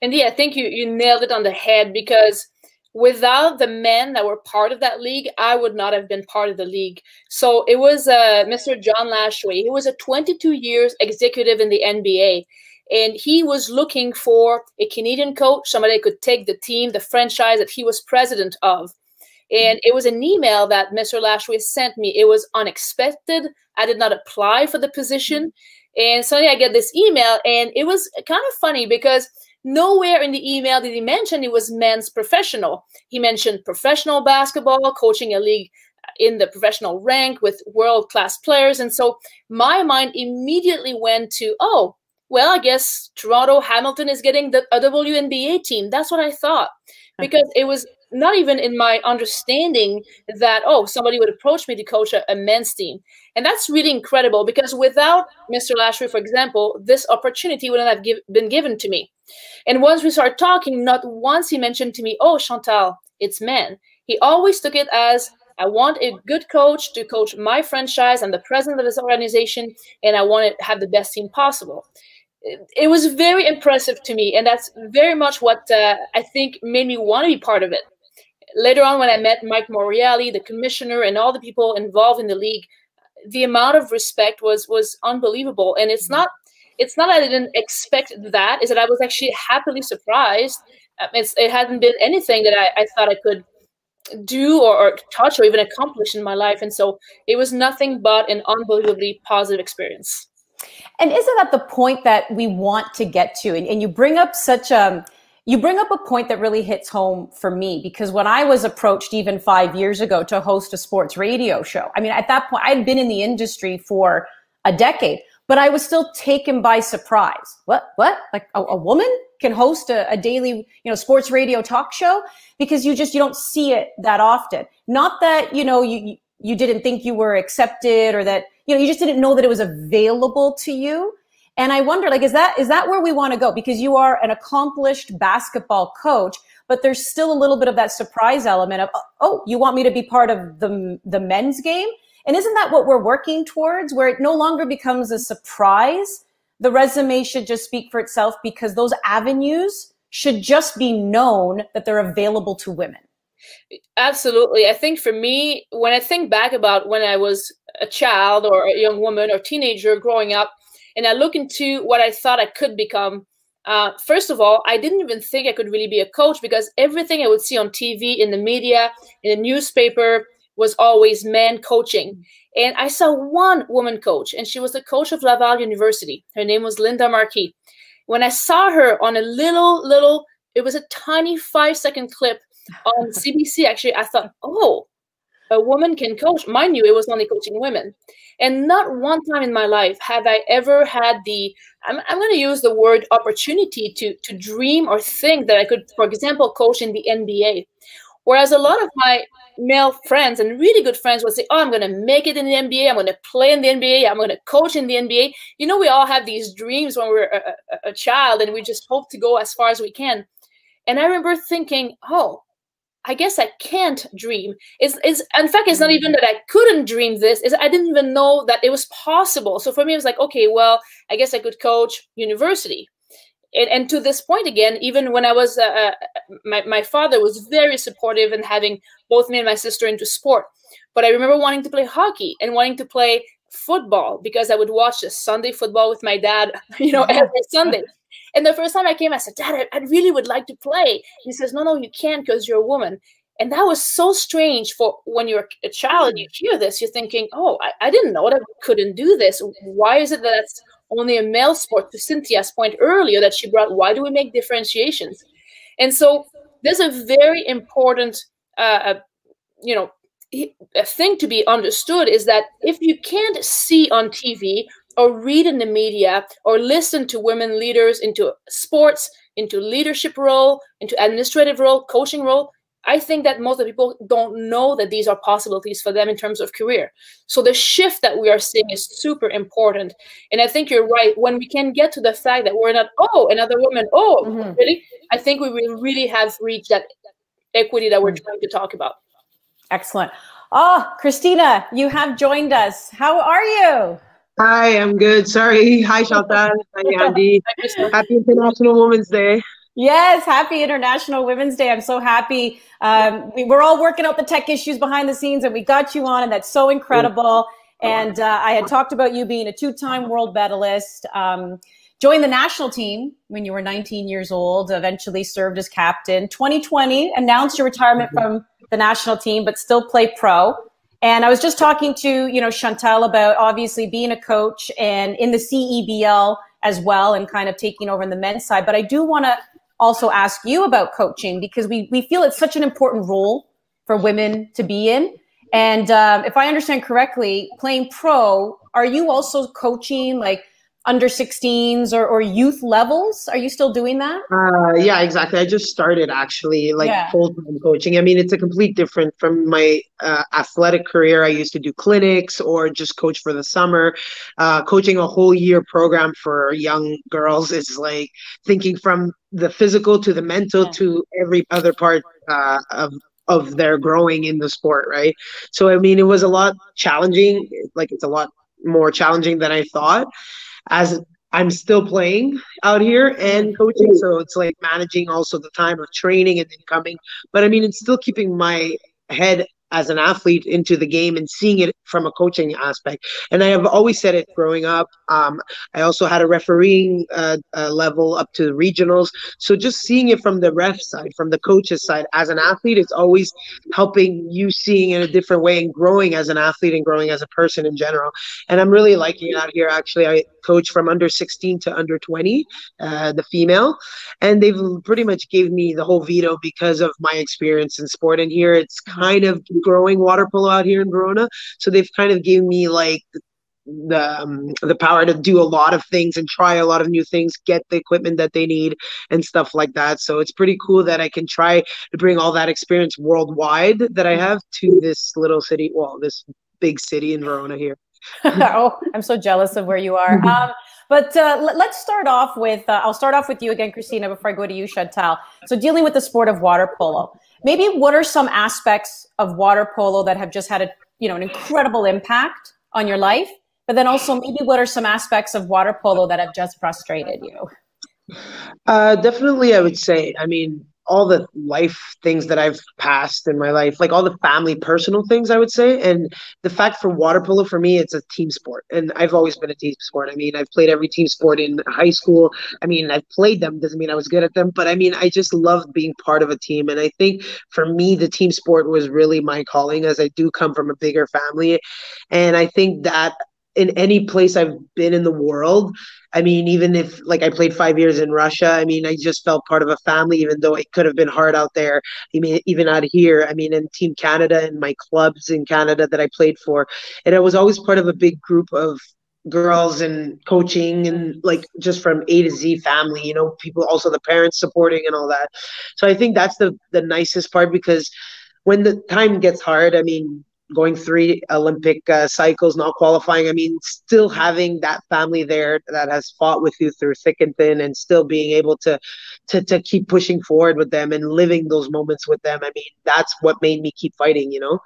And yeah, I think you, you nailed it on the head because without the men that were part of that league, I would not have been part of the league. So it was uh, Mr. John Lashway. He was a 22 years executive in the NBA and he was looking for a Canadian coach, somebody that could take the team, the franchise that he was president of. And it was an email that Mr. Lashway sent me. It was unexpected. I did not apply for the position. And suddenly I get this email, and it was kind of funny because nowhere in the email did he mention it was men's professional. He mentioned professional basketball, coaching a league in the professional rank with world class players. And so my mind immediately went to, oh, well, I guess Toronto Hamilton is getting the, a WNBA team. That's what I thought. Hmm. Because it was not even in my understanding that oh somebody would approach me to coach a, a men's team. And that's really incredible because without mr Lashway, for example this opportunity wouldn't have give, been given to me. And once we started talking not once he mentioned to me oh chantal it's men. He always took it as i want a good coach to coach my franchise i'm the president of this organization and i want to have the best team possible it was very impressive to me and that's very much what uh, i think made me want to be part of it later on, when I met Mike Morreale, the commissioner, and all the people involved in the league, the amount of respect was was unbelievable. And it's not it's not that I didn't expect that; is that I was actually happily surprised. Um, it's, it hadn't been anything that I, I thought I could do or, or, touch or even accomplish in my life, and so it was nothing but an unbelievably positive experience. And isn't that the point that we want to get to? And, and you bring up such a you bring up a point that really hits home for me because when I was approached even five years ago to host a sports radio show, I mean, at that point, I'd been in the industry for a decade, but I was still taken by surprise. What? What? Like a, a woman can host a, a, daily, you know, sports radio talk show because you just you don't see it that often. Not that you know you you didn't think you were accepted or that you know you just didn't know that it was available to you and I wonder, like, is that is that where we want to go? Because you are an accomplished basketball coach, but there's still a little bit of that surprise element of, oh, oh, you want me to be part of the the men's game? And isn't that what we're working towards, where it no longer becomes a surprise? The resume should just speak for itself because those avenues should just be known that they're available to women. Absolutely. I think for me, when I think back about when I was a child or a young woman or teenager growing up, and I look into what I thought I could become. Uh, first of all, I didn't even think I could really be a coach because everything I would see on TV, in the media, in the newspaper was always men coaching. And I saw one woman coach, and she was the coach of Laval University. Her name was Linda Marquis. When I saw her on a little, little, it was a tiny five second clip on CBC, actually, I thought, oh, a woman can coach. Mind you, it was only coaching women. And not one time in my life have I ever had the, I'm, I'm going to use the word opportunity to, to dream or think that I could, for example, coach in the NBA. Whereas a lot of my male friends and really good friends would say, Oh, I'm going to make it in the NBA. I'm going to play in the NBA. I'm going to coach in the NBA. You know, we all have these dreams when we're a, a, a child and we just hope to go as far as we can. And I remember thinking, Oh, I guess I can't dream. Is is in fact it's not even that I couldn't dream this, is I didn't even know that it was possible. So for me it was like, okay, well, I guess I could coach university. And, and to this point again, even when I was uh, uh, my, my father was very supportive in having both me and my sister into sport. But I remember wanting to play hockey and wanting to play football because I would watch the Sunday football with my dad, you know, every Sunday. And the first time I came, I said, Dad, I, I really would like to play. He says, No, no, you can't because you're a woman. And that was so strange for when you're a child, you hear this, you're thinking, Oh, I, I didn't know that I couldn't do this. Why is it that that's only a male sport? To Cynthia's point earlier that she brought, why do we make differentiations? And so there's a very important, uh, uh you know, a thing to be understood is that if you can't see on TV or read in the media or listen to women leaders into sports, into leadership role, into administrative role, coaching role, I think that most of the people don't know that these are possibilities for them in terms of career. So the shift that we are seeing is super important. And I think you're right. When we can get to the fact that we're not, oh, another woman, oh, mm-hmm. really? I think we will really have reached that equity that we're mm. trying to talk about. Excellent. Oh, Krystina, you have joined us. How are you? Hi, I'm good. Sorry. Hi, Chantal. Hi, Andi. happy International Women's Day. Yes, happy International Women's Day. I'm so happy. Um, we, are all working out the tech issues behind the scenes, and we got you on, and that's so incredible. And uh, I had talked about you being a two time world medalist. Um, joined the national team when you were 19 years old, eventually served as captain. 2020, announced your retirement from the national team, but still play pro. And I was just talking to, you know, Chantal about obviously being a coach and in the CEBL as well and kind of taking over in the men's side. But I do want to also ask you about coaching because we, we feel it's such an important role for women to be in. And um, if I understand correctly, playing pro, are you also coaching like under 16s or, or youth levels? Are you still doing that? Uh, yeah exactly. I just started actually like yeah. full-time coaching. I mean it's a complete different from my uh, athletic career i used to do clinics or just coach for the summer. Uh, coaching a whole year program for young girls is like thinking from the physical to the mental yeah. to every other part uh, of of their growing in the sport right? So i mean it was a lot challenging like it's a lot more challenging than i thought as I'm still playing out here and mm-hmm. coaching. So it's like managing also the time of training and then coming. But I mean, it's still keeping my head as an athlete into the game and seeing it from a coaching aspect. And I have always said it growing up. Um, I also had a refereeing uh, uh, level up to the regionals. So just seeing it from the ref side, from the coach's side, as an athlete, it's always helping you seeing in a different way and growing as an athlete and growing as a person in general. And I'm really liking it out here. Actually, I coach from under 16 to under 20, uh, the female, and they've pretty much gave me the whole veto because of my experience in sport. And here it's kind of growing water polo out here in Verona. So they've kind of given me like the um, the power to do a lot of things and try a lot of new things, get the equipment that they need and stuff like that. So it's pretty cool that I can try to bring all that experience worldwide that I have to this little city, well, this big city in Verona here. oh, I'm so jealous of where you are. Um, but uh, let's start off with, uh, I'll start off with you again, Krystina, before I go to you, Chantal. So dealing with the sport of water polo, maybe what are some aspects of water polo that have just had a, you know, an incredible impact on your life? But then also maybe what are some aspects of water polo that have just frustrated you? Uh, definitely, I would say. I mean, all the life things that I've passed in my life, like all the family personal things, I would say. And the fact for water polo, for me, it's a team sport. And I've always been a team sport. I mean, I've played every team sport in high school. I mean, I've played them, doesn't mean I was good at them, but I mean, I just love being part of a team. And I think for me, the team sport was really my calling as I do come from a bigger family. And I think that in any place I've been in the world. I mean, even if like I played five years in Russia, I mean, I just felt part of a family, even though it could have been hard out there. I mean, even out here, I mean, in Team Canada and my clubs in Canada that I played for, and I was always part of a big group of girls and coaching and like just from A to Z family, you know, people also the parents supporting and all that. So I think that's the the nicest part because when the time gets hard, I mean, going three Olympic uh, cycles, not qualifying. I mean, still having that family there that has fought with you through thick and thin, and still being able to to to keep pushing forward with them and living those moments with them. I mean, that's what made me keep fighting, you know.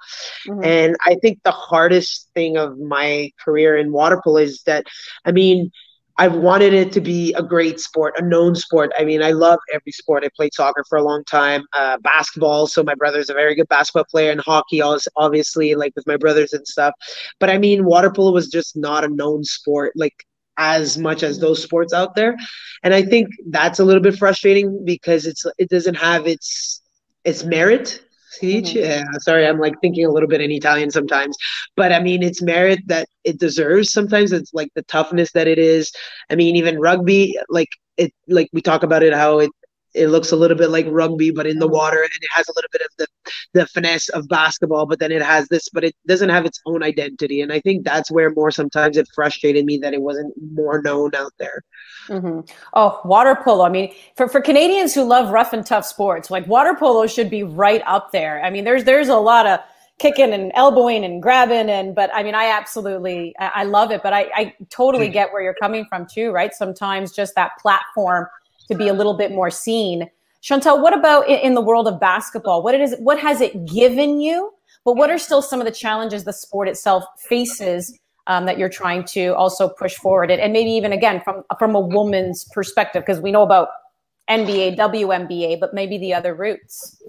Mm-hmm. And I think the hardest thing of my career in water polo is that, I mean, I've wanted it to be a great sport, a known sport. I mean, I love every sport. I played soccer for a long time, uh, basketball. So my brother's a very good basketball player, and hockey, obviously, like with my brothers and stuff. But I mean, water polo was just not a known sport, like as much as those sports out there. And I think that's a little bit frustrating because it's it doesn't have its its merit Mm-hmm. Yeah, sorry, I'm like thinking a little bit in Italian sometimes, but I mean, it's merit that it deserves. Sometimes it's like the toughness that it is. I mean, even rugby, like it, like we talk about it, how it it looks a little bit like rugby, but in the water, and it has a little bit of the the finesse of basketball, but then it has this, but it doesn't have its own identity. And I think that's where more sometimes it frustrated me that it wasn't more known out there. Mm-hmm. Oh, water polo. I mean, for, for Canadians who love rough and tough sports, like water polo should be right up there. I mean, there's there's a lot of kicking and elbowing and grabbing and but i mean i absolutely i love it but i, I totally mm. get where you're coming from too right sometimes just that platform to be a little bit more seen. Chantal, what about in the world of basketball? What it is, what has it given you? But what are still some of the challenges the sport itself faces um, that you're trying to also push forward? And maybe even again from from a woman's perspective, because we know about NBA, WNBA, but maybe the other routes.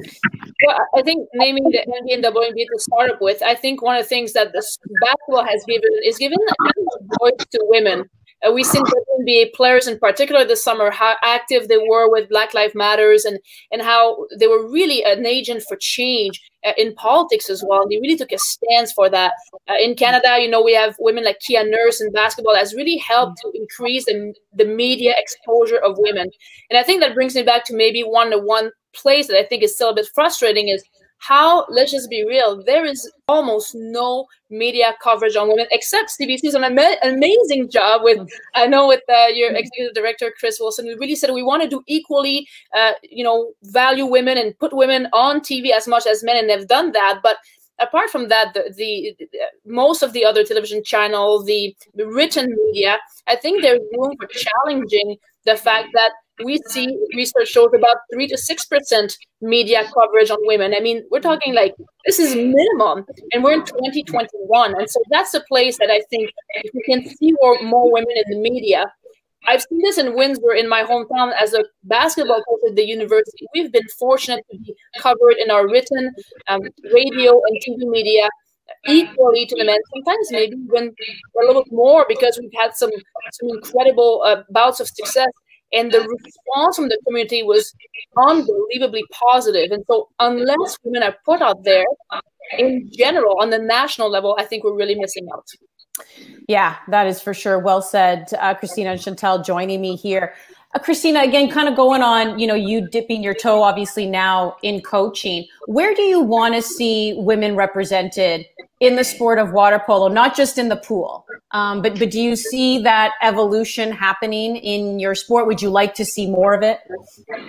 Well, I think naming the NBA and WNBA to start up with, I think one of the things that the basketball has given is given a voice to women uh, we've seen NBA players in particular this summer how active they were with Black Lives Matters and and how they were really an agent for change uh, in politics as well. And they really took a stance for that. Uh, in Canada, you know, we have women like Kia Nurse in basketball has really helped to increase the, the media exposure of women. And I think that brings me back to maybe one the one place that I think is still a bit frustrating is how let's just be real there is almost no media coverage on women except cbc's an ama- amazing job with i know with uh, your executive director chris wilson we really said we want to do equally uh, you know value women and put women on tv as much as men and they've done that. But apart from that the, the, the most of the other television channels the, the written media i think there's room for challenging the fact that we see research shows about three to six percent media coverage on women. I mean, we're talking like this is minimum, and we're in 2021, and so that's a place that I think if we can see more, more women in the media, I've seen this in Windsor, in my hometown, as a basketball coach at the university. We've been fortunate to be covered in our written, um, radio, and TV media equally to the men. Sometimes maybe even a little bit more because we've had some some incredible uh, bouts of success, and the response from the community was unbelievably positive. And so, unless women are put out there, in general, on the national level, I think we're really missing out. Yeah, that is for sure. Well said, uh, Krystina and Chantal joining me here. Krystina, again, kind of going on, you know, you dipping your toe, obviously now in coaching. Where do you want to see women represented in the sport of water polo, not just in the pool, um, but but do you see that evolution happening in your sport? Would you like to see more of it?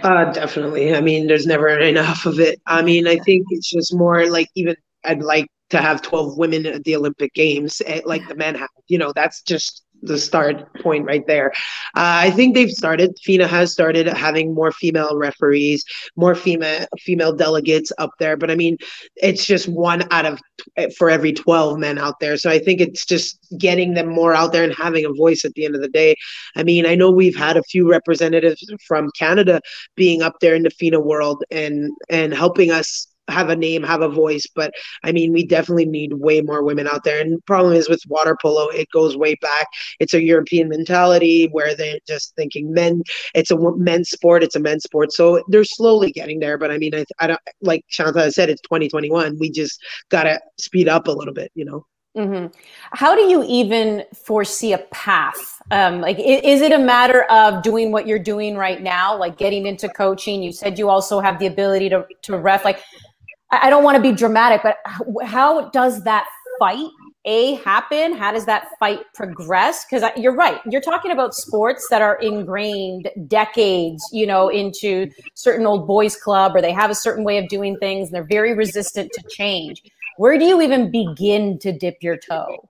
Uh, definitely. I mean, there's never enough of it. I mean, I think it's just more like even I'd like to have 12 women at the Olympic Games, like the men have. You know, that's just the start point right there. Uh, I think they've started. FINA has started having more female referees, more female female delegates up there. But I mean, it's just one out of for every twelve men out there. So I think it's just getting them more out there and having a voice at the end of the day. I mean, I know we've had a few representatives from Canada being up there in the FINA world and and helping us have a name, have a voice. But I mean, we definitely need way more women out there. And the problem is with water polo, it goes way back. It's a European mentality where they're just thinking men. It's a men's sport. It's a men's sport. So they're slowly getting there. But I mean, I, I don't like Shanta said. It's 2021. We just gotta speed up a little bit. You know. Mm-hmm. How do you even foresee a path? Um, like, is it a matter of doing what you're doing right now, like getting into coaching? You said you also have the ability to to ref. Like, I don't want to be dramatic, but how does that fight a happen? How does that fight progress? Because you're right. You're talking about sports that are ingrained decades, you know, into certain old boys club, or they have a certain way of doing things, and they're very resistant to change. Where do you even begin to dip your toe?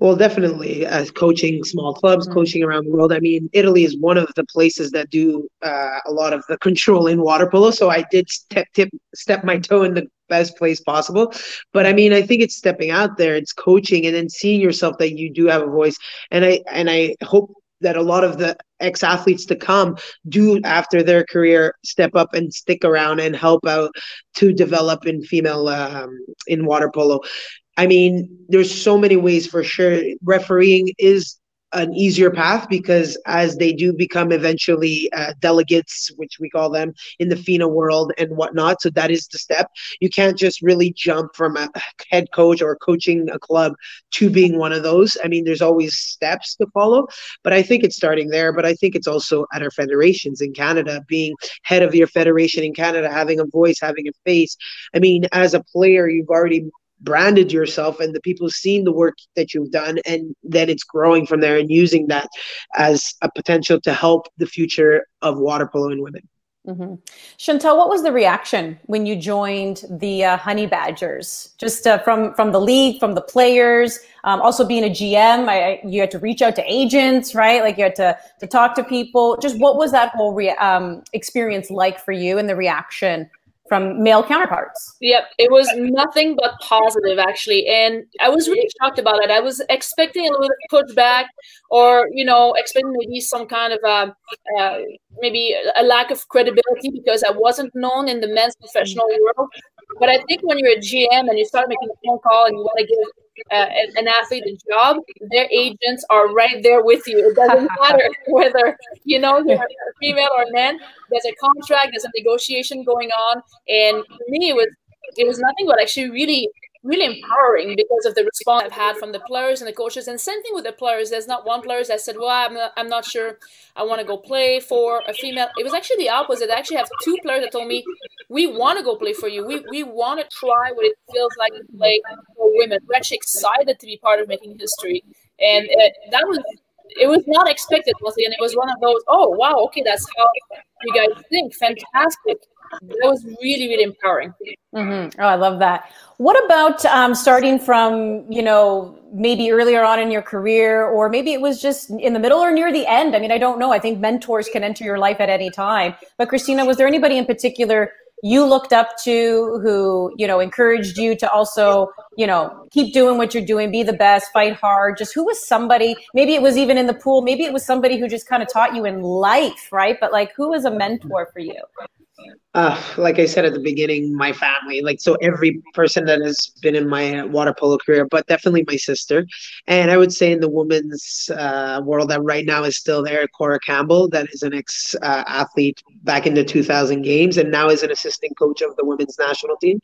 Well, definitely, as coaching small clubs, mm-hmm. coaching around the world. I mean, Italy is one of the places that do uh, a lot of the control in water polo. So I did step tip, step my toe in the best place possible. But I mean, I think it's stepping out there, it's coaching, and then seeing yourself that you do have a voice. And I and I hope that a lot of the ex athletes to come do after their career step up and stick around and help out to develop in female um, in water polo I mean, there's so many ways for sure. Refereeing is an easier path because as they do become eventually uh, delegates, which we call them in the FINA world and whatnot, so that is the step. You can't just really jump from a head coach or coaching a club to being one of those. I mean, there's always steps to follow, but I think it's starting there. But I think it's also at our federations in Canada, being head of your federation in Canada, having a voice, having a face. I mean, as a player, you've already branded yourself and the people seeing the work that you've done and then it's growing from there and using that as a potential to help the future of water polo and women. Mm-hmm. chantal what was the reaction when you joined the uh, honey badgers? Just uh, from from the league from the players um, also being a gm I, you had to reach out to agents right? Like you had to to talk to people. Just what was that whole re- um, experience like for you and the reaction from male counterparts. Yep, it was nothing but positive actually, and I was really shocked about it. I was expecting a little pushback, or you know, expecting maybe some kind of uh, uh, maybe a lack of credibility because I wasn't known in the men's professional world. But I think when you're a GM and you start making a phone call and you want to give uh, an athlete a job, their agents are right there with you. It doesn't matter whether you know you're a female or man. There's a contract. There's a negotiation going on, and for me, it was it was nothing but actually really really empowering because of the response I've had from the players and the coaches. And same thing with the players. There's not one player that said, "Well, I'm not, I'm not sure I want to go play for a female." It was actually the opposite. I actually have two players that told me, "We want to go play for you. We we want to try what it feels like to play for women. We're actually excited to be part of making history." And uh, that was it was not expected, mostly, and it was one of those. Oh wow, okay, that's how you guys think. Fantastic that was really really empowering mm-hmm. oh i love that what about um, starting from you know maybe earlier on in your career or maybe it was just in the middle or near the end i mean i don't know i think mentors can enter your life at any time but krystina was there anybody in particular you looked up to, who, you know, encouraged you to also, you know, keep doing what you're doing, be the best, fight hard? Just who was somebody, maybe it was even in the pool, maybe it was somebody who just kind of taught you in life, right? But like, who was a mentor for you? Uh, like I said at the beginning, my family, like so every person that has been in my water polo career, but definitely my sister. And I would say in the women's uh, world that right now is still there, Cora Campbell, that is an ex uh, athlete back in the 2000 games and now is an assistant coach of the women's national team.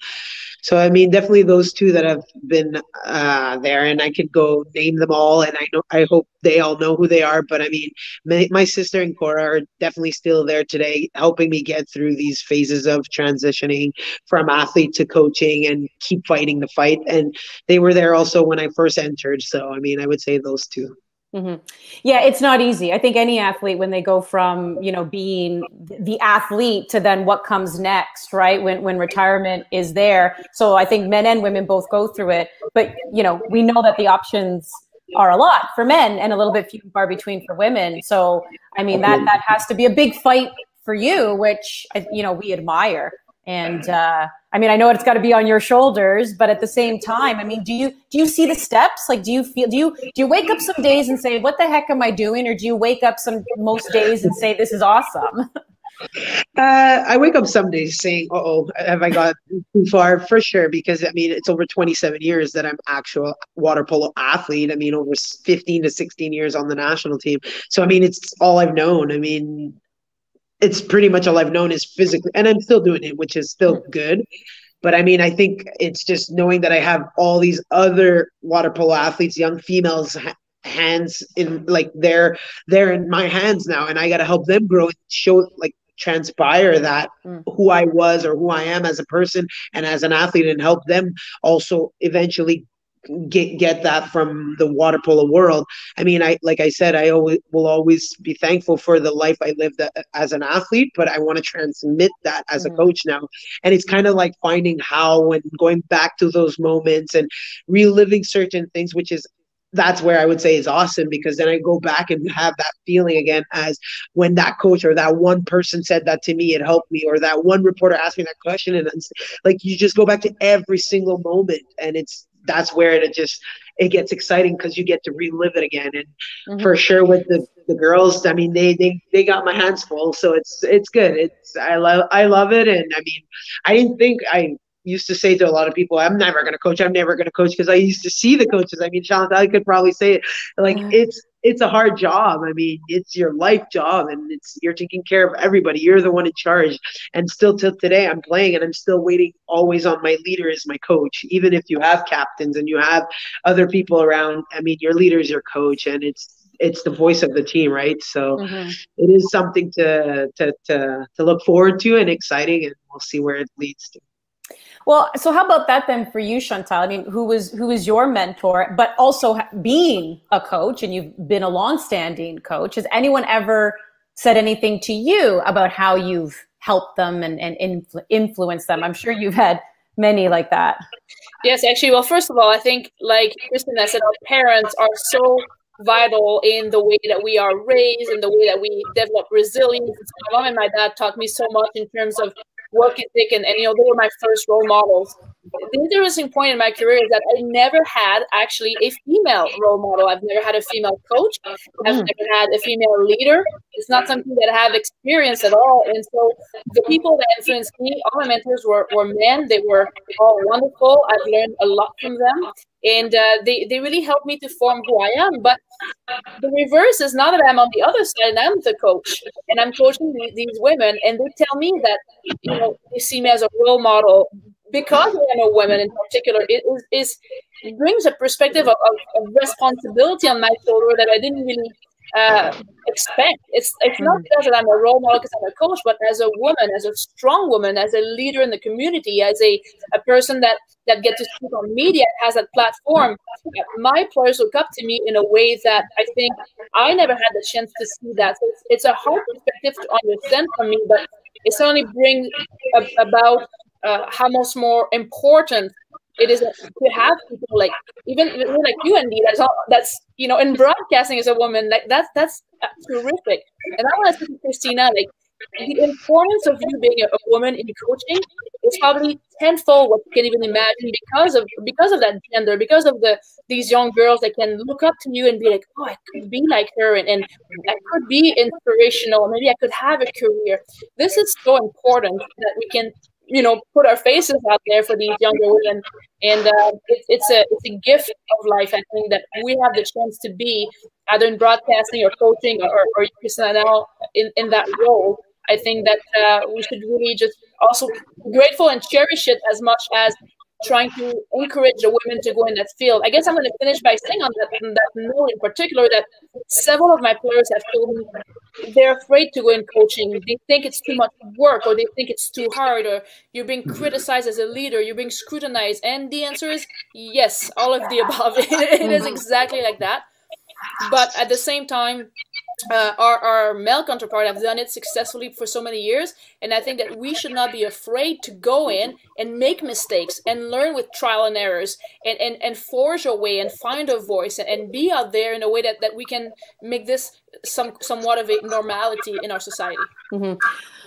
So I mean, definitely those two that have been uh, there, and I could go name them all, and I know I hope they all know who they are. But I mean, my, my sister and Cora are definitely still there today, helping me get through these phases of transitioning from athlete to coaching and keep fighting the fight. And they were there also when I first entered. So I mean, I would say those two. Mm-hmm. Yeah, it's not easy. I think any athlete, when they go from you know being the athlete to then what comes next, right? When when retirement is there. So I think men and women both go through it. But you know, we know that the options are a lot for men and a little bit few and far between for women. So I mean that that has to be a big fight for you, which you know we admire. And uh, I mean, I know it's got to be on your shoulders, but at the same time, I mean, do you do you see the steps? Like, do you feel do you do you wake up some days and say, "What the heck am I doing?" Or do you wake up some most days and say, "This is awesome"? Uh, I wake up some days saying, "Oh, have I got too far?" For sure, because I mean, it's over 27 years that I'm actual water polo athlete. I mean, over 15 to 16 years on the national team. So I mean, it's all I've known. I mean, it's pretty much all I've known is physically, and I'm still doing it, which is still good. But I mean, I think it's just knowing that I have all these other water polo athletes, young females, ha- hands in like they're they're in my hands now, and I got to help them grow and show like transpire that mm. who I was or who I am as a person and as an athlete, and help them also eventually get get that from the water polo world. I mean, I like I said, I always will always be thankful for the life I lived as an athlete, but I want to transmit that as mm-hmm. a coach now. And it's kind of like finding how and going back to those moments and reliving certain things, which is that's where I would say is awesome because then I go back and have that feeling again as when that coach or that one person said that to me, it helped me, or that one reporter asked me that question, and like you just go back to every single moment, and it's that's where it just it gets exciting because you get to relive it again. And mm-hmm. for sure with the, the girls, I mean they they they got my hands full, so it's it's good. It's I love I love it, and I mean I didn't think I used to say to a lot of people, I'm never going to coach. I'm never going to coach because I used to see the coaches. I mean, Sean, I could probably say it. Like it's it's a hard job. I mean, it's your life job, and it's you're taking care of everybody. You're the one in charge. And still till today, I'm playing, and I'm still waiting always on my leader as my coach. Even if you have captains and you have other people around, I mean, your leader is your coach, and it's it's the voice of the team, right? So mm-hmm. it is something to to to to look forward to and exciting, and we'll see where it leads to. Well, so how about that then for you, Chantal? I mean, who was who was your mentor, but also being a coach, and you've been a long-standing coach. Has anyone ever said anything to you about how you've helped them and, and influ- influenced them? I'm sure you've had many like that. Yes, actually. Well, first of all, I think, like Kristen said, our parents are so vital in the way that we are raised and the way that we develop resilience. My mom and my dad taught me so much in terms of work ethic, and, and you know they were my first role models. The interesting point in my career is that I never had actually a female role model. I've never had a female coach. I've mm. never had a female leader. It's not something that I have experienced at all. And so the people that influenced me, all my mentors were, were men. They were all wonderful. I've learned a lot from them and uh, they, they really helped me to form who I am. But the reverse is now that I'm on the other side and I'm the coach and I'm coaching these, these women, and they tell me that you know they see me as a role model because I'm a woman in particular. It is, it brings a perspective of, of, of responsibility on my shoulder that I didn't really uh, expect. It's it's not mm-hmm. because I'm a role model because I'm a coach, but as a woman, as a strong woman, as a leader in the community, as a, a person that that get to speak on media, has that platform. My players look up to me in a way that I think I never had the chance to see that. So it's, it's a hard perspective to understand for me, but it certainly brings about uh, how much more important it is to have people like even, like you and me that's all that's you know in broadcasting as a woman like that's that's terrific and i want to say krystina like the importance of you being a, a woman in coaching is probably tenfold what you can even imagine because of because of that gender, because of the these young girls that can look up to you and be like, oh, I could be like her, and, and I could be inspirational. Maybe I could have a career. This is so important that we can you know put our faces out there for these younger women. And uh, it, it's a it's a gift of life i think that we have the chance to be either in broadcasting or coaching or, or, or in, in that role. I think that uh, we should really just also be grateful and cherish it as much as trying to encourage the women to go in that field. I guess I'm going to finish by saying on that, on that note in particular that several of my players have told me they're afraid to go in coaching. They think it's too much work or they think it's too hard or you're being criticized as a leader, you're being scrutinized. And the answer is yes, all of the above. it is exactly like that. But at the same time, uh, our, our male counterpart have done it successfully for so many years and i think that we should not be afraid to go in and make mistakes and learn with trial and errors and, and, and forge a way and find a voice and, and be out there in a way that, that we can make this some somewhat of a normality in our society mm-hmm.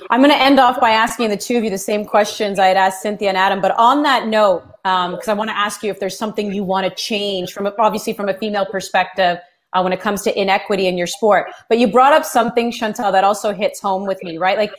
i'm going to end off by asking the two of you the same questions i had asked cynthia and adam but on that note because um, i want to ask you if there's something you want to change from obviously from a female perspective uh, when it comes to inequity in your sport. But you brought up something, Chantal, that also hits home with me, right? Like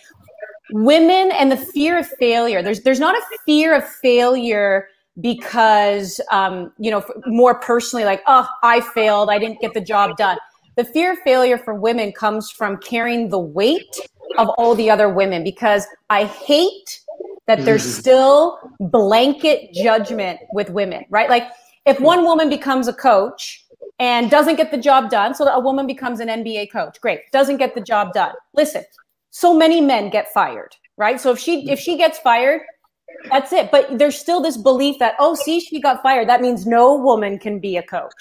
women and the fear of failure. There's there's not a fear of failure because um, you know more personally, like oh, I failed, I didn't get the job done. The fear of failure for women comes from carrying the weight of all the other women because I hate that there's mm-hmm. still blanket judgment with women, right? Like if one woman becomes a coach and doesn't get the job done. So a woman becomes an NBA coach. Great. Doesn't get the job done. Listen, so many men get fired, right? So if she if she gets fired, that's it. But there's still this belief that, oh, see, she got fired. That means no woman can be a coach.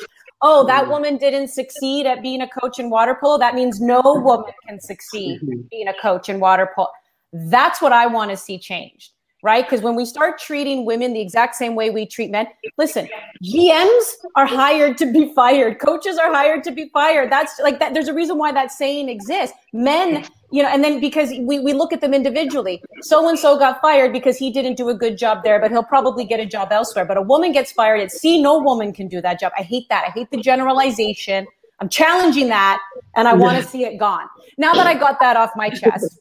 Oh, that mm-hmm. woman didn't succeed at being a coach in water polo. That means no woman can succeed mm-hmm. being a coach in water polo. That's what I want to see changed right? Because when we start treating women the exact same way we treat men, listen, GMs are hired to be fired, coaches are hired to be fired. That's like that. There's a reason why that saying exists. Men, you know, and then because we, we look at them individually, so and so got fired because he didn't do a good job there, but he'll probably get a job elsewhere. But a woman gets fired, it's see, no woman can do that job. I hate that. I hate the generalization. I'm challenging that and I want to see it gone. Now that I got that off my chest,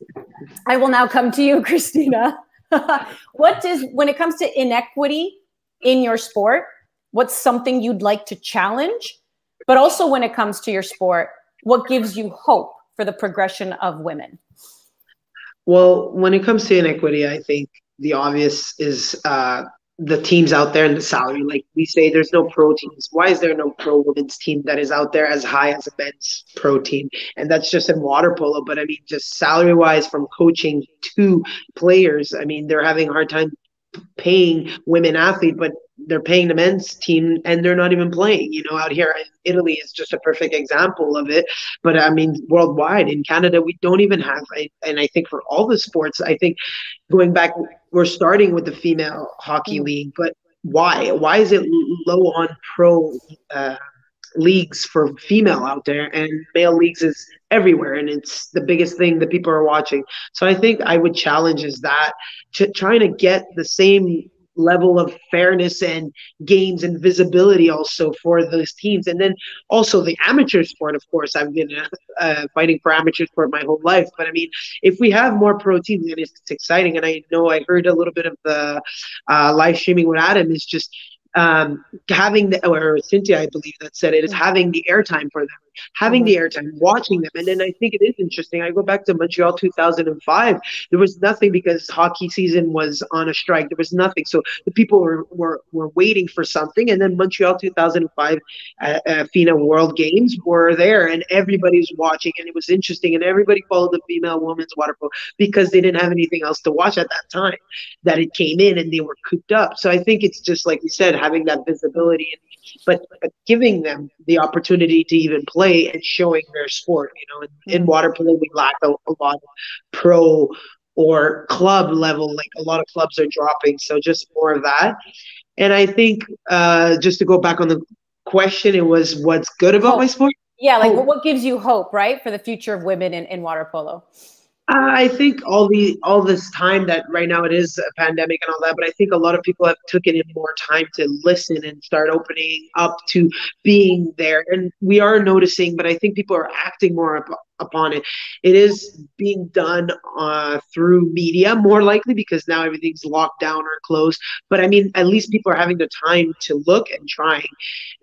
I will now come to you, Krystina. what is when it comes to inequity in your sport what's something you'd like to challenge? But also when it comes to your sport what gives you hope for the progression of women? Well when it comes to inequity i think the obvious is uh, the teams out there and the salary. Like we say, there's no pro teams. Why is there no pro women's team that is out there as high as a men's pro team? And that's just in water polo. But I mean, just salary wise, from coaching to players, I mean, they're having a hard time paying women athletes, but they're paying the men's team and they're not even playing. You know, out here, in Italy is just a perfect example of it. But I mean, worldwide in Canada, we don't even have. and I think for all the sports, I think going back we're starting with the female hockey mm. league, but why? Why is it low on pro uh, leagues for female out there, and male leagues is everywhere, and it's the biggest thing that people are watching. So I think I would challenge is that trying to get the same level of fairness and games and visibility also for those teams. And then also the amateur sport, of course, I've been uh, uh, fighting for amateur sport my whole life. But I mean, if we have more pro teams, then it's, it's exciting. And I know I heard a little bit of the uh, live streaming with Adam is just um, having the, or Cynthia, I believe that said it, is having the airtime for them having the mm-hmm. airtime, watching them. And then I think it is interesting. I go back to Montreal 2005. There was nothing because hockey season was on a strike. There was nothing. So the people were, were, were waiting for something. And then Montreal 2005 uh, uh, FINA World Games were there and everybody's watching. And it was interesting. And everybody followed the female women's water polo because they didn't have anything else to watch at that time that it came in and they were cooped up. So I think it's just like you said, having that visibility but, but giving them the opportunity to even play and showing their sport. You know, in, in mm-hmm. water polo, we lack a, a lot of pro or club level. Like a lot of clubs are dropping, so just more of that. And I think uh, just to go back on the question, it was what's good about hope. my sport. Yeah, like what gives you hope, right, for the future of women in, in water polo? I think all the all this time that right now it is a pandemic and all that, but I think a lot of people have taken in more time to listen and start opening up to being there. And we are noticing, but I think people are acting more up, upon it. It is being done uh, through media more likely because now everything's locked down or closed. But I mean, at least people are having the time to look and trying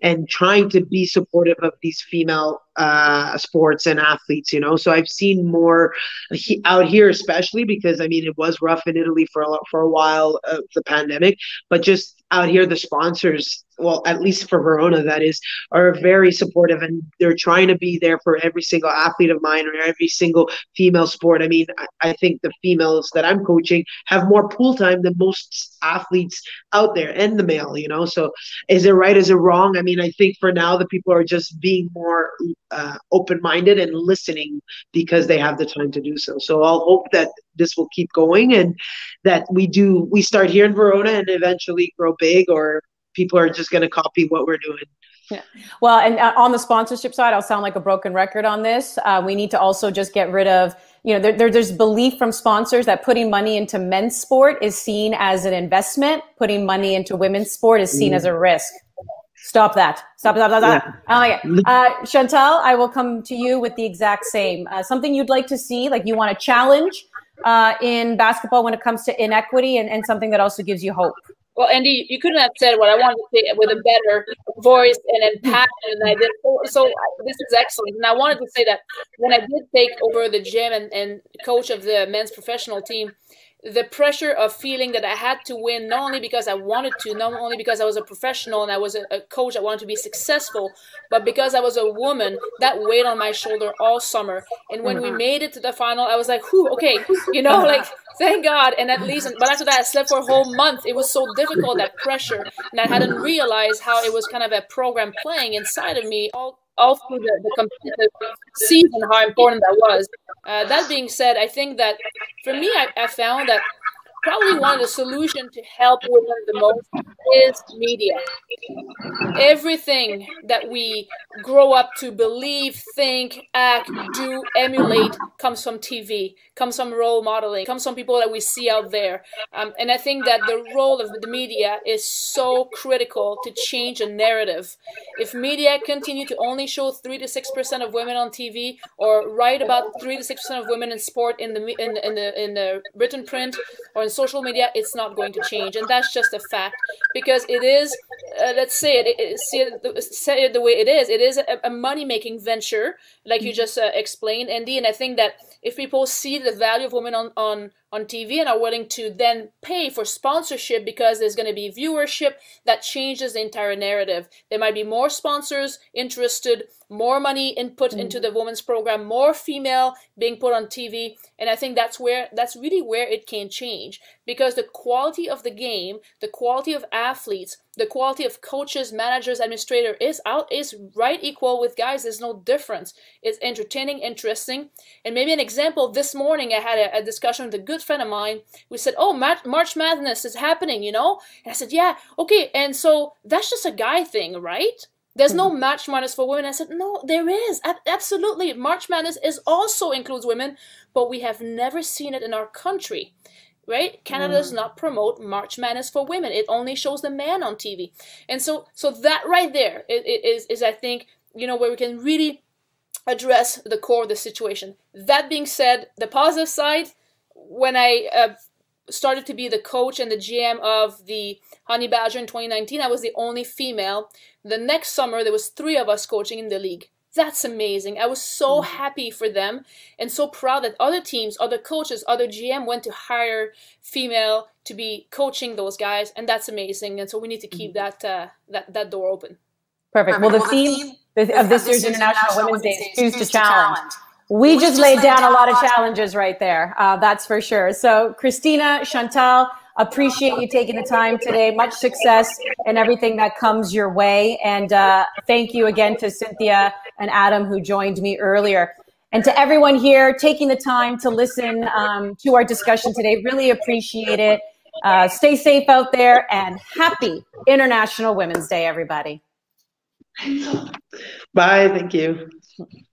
and trying to be supportive of these female uh, sports and athletes, you know. So I've seen more he, out here, especially because I mean it was rough in Italy for a for a while of the pandemic, but just out here, the sponsors, well, at least for Verona, that is, are very supportive and they're trying to be there for every single athlete of mine or every single female sport. I mean, I, I think the females that I'm coaching have more pool time than most athletes out there and the male, you know. So is it right? Is it wrong? I mean, I think for now, the people are just being more uh, open minded and listening because they have the time to do so. So I'll hope that this will keep going and that we do we start here in Verona and eventually grow big or people are just going to copy what we're doing. Yeah. Well, and uh, on the sponsorship side, I'll sound like a broken record on this. Uh, we need to also just get rid of, you know, there, there, there's belief from sponsors that putting money into men's sport is seen as an investment. Putting money into women's sport is seen mm. as a risk. Stop that. Stop, stop, stop, stop. Yeah. I like. Uh, Chantal, I will come to you with the exact same. Uh, something you'd like to see, like you want to challenge uh, in basketball when it comes to inequity and, and something that also gives you hope. Well, Andi, you couldn't have said what I wanted to say with a better voice and, and passion than I did. So, so, this is excellent. And I wanted to say that when I did take over the gym and, and coach of the men's professional team, the pressure of feeling that I had to win, not only because I wanted to, not only because I was a professional and I was a, a, coach, I wanted to be successful, but because I was a woman, that weighed on my shoulder all summer. And when we mm-hmm. made it to the final, I was like, whew, okay, you know, like, thank God. And at least, but after that, I slept for a whole month. It was so difficult, that pressure. And I hadn't realized how it was kind of a program playing inside of me all all through the, the competitive season how important that was. Uh, that being said, I think that for me, I, I found that probably one of the solutions to help women the most is media. Everything that we grow up to believe, think, act, do, emulate comes from TV, comes from role modeling, comes from people that we see out there. Um, and I think that the role of the media is so critical to change a narrative. If media continue to only show three to six percent of women on TV, or write about three to six percent of women in sport in the in, in the in the written print or in social media, it's not going to change, and that's just a fact because it is. Uh, let's say it, it, say it, say it the way it is. It is a, a money making venture, like you just uh, explained, Andi. And I think that if people see the value of women on on on TV and are willing to then pay for sponsorship because there's going to be viewership that changes the entire narrative. There might be more sponsors interested, more money input mm-hmm. into the women's program, more female being put on TV, and I think that's where that's really where it can change because the quality of the game, the quality of athletes, the quality of coaches, managers, administrator is out is right equal with guys. There's no difference. It's entertaining, interesting, and maybe an example. This morning I had a, a discussion with a good friend of mine. We said, "Oh, March Madness is happening," you know, and I said, "Yeah, okay." And so that's just a guy thing, right? There's no mm-hmm. March Madness for women. I said, no, there is. Absolutely. March Madness is also includes women, but we have never seen it in our country right? Canada mm. does not promote march madness for women. It only shows the man on tv and so so that right there is is i think you know where we can really address the core of the situation. That being said the positive side when i uh, started to be the coach and the gm of the honey badger in 2019 i was the only female. The next summer there was three of us coaching in the league that's amazing. I was so mm-hmm. happy for them and so proud that other teams, other coaches, other GM went to hire female to be coaching those guys, and that's amazing. And so we need to keep mm-hmm. that uh, that that door open. Perfect. Well, the theme of this year's International Women's Day is choose to challenge. We, just laid down a lot of challenges right there. Uh, that's for sure. So, Krystina, Chantal, Appreciate you taking the time today. Much success and everything that comes your way. And uh, thank you again to Cynthia and Adam who joined me earlier. And to everyone here taking the time to listen um, to our discussion today, really appreciate it. Uh, stay safe out there and happy International Women's Day, everybody. Bye. Thank you.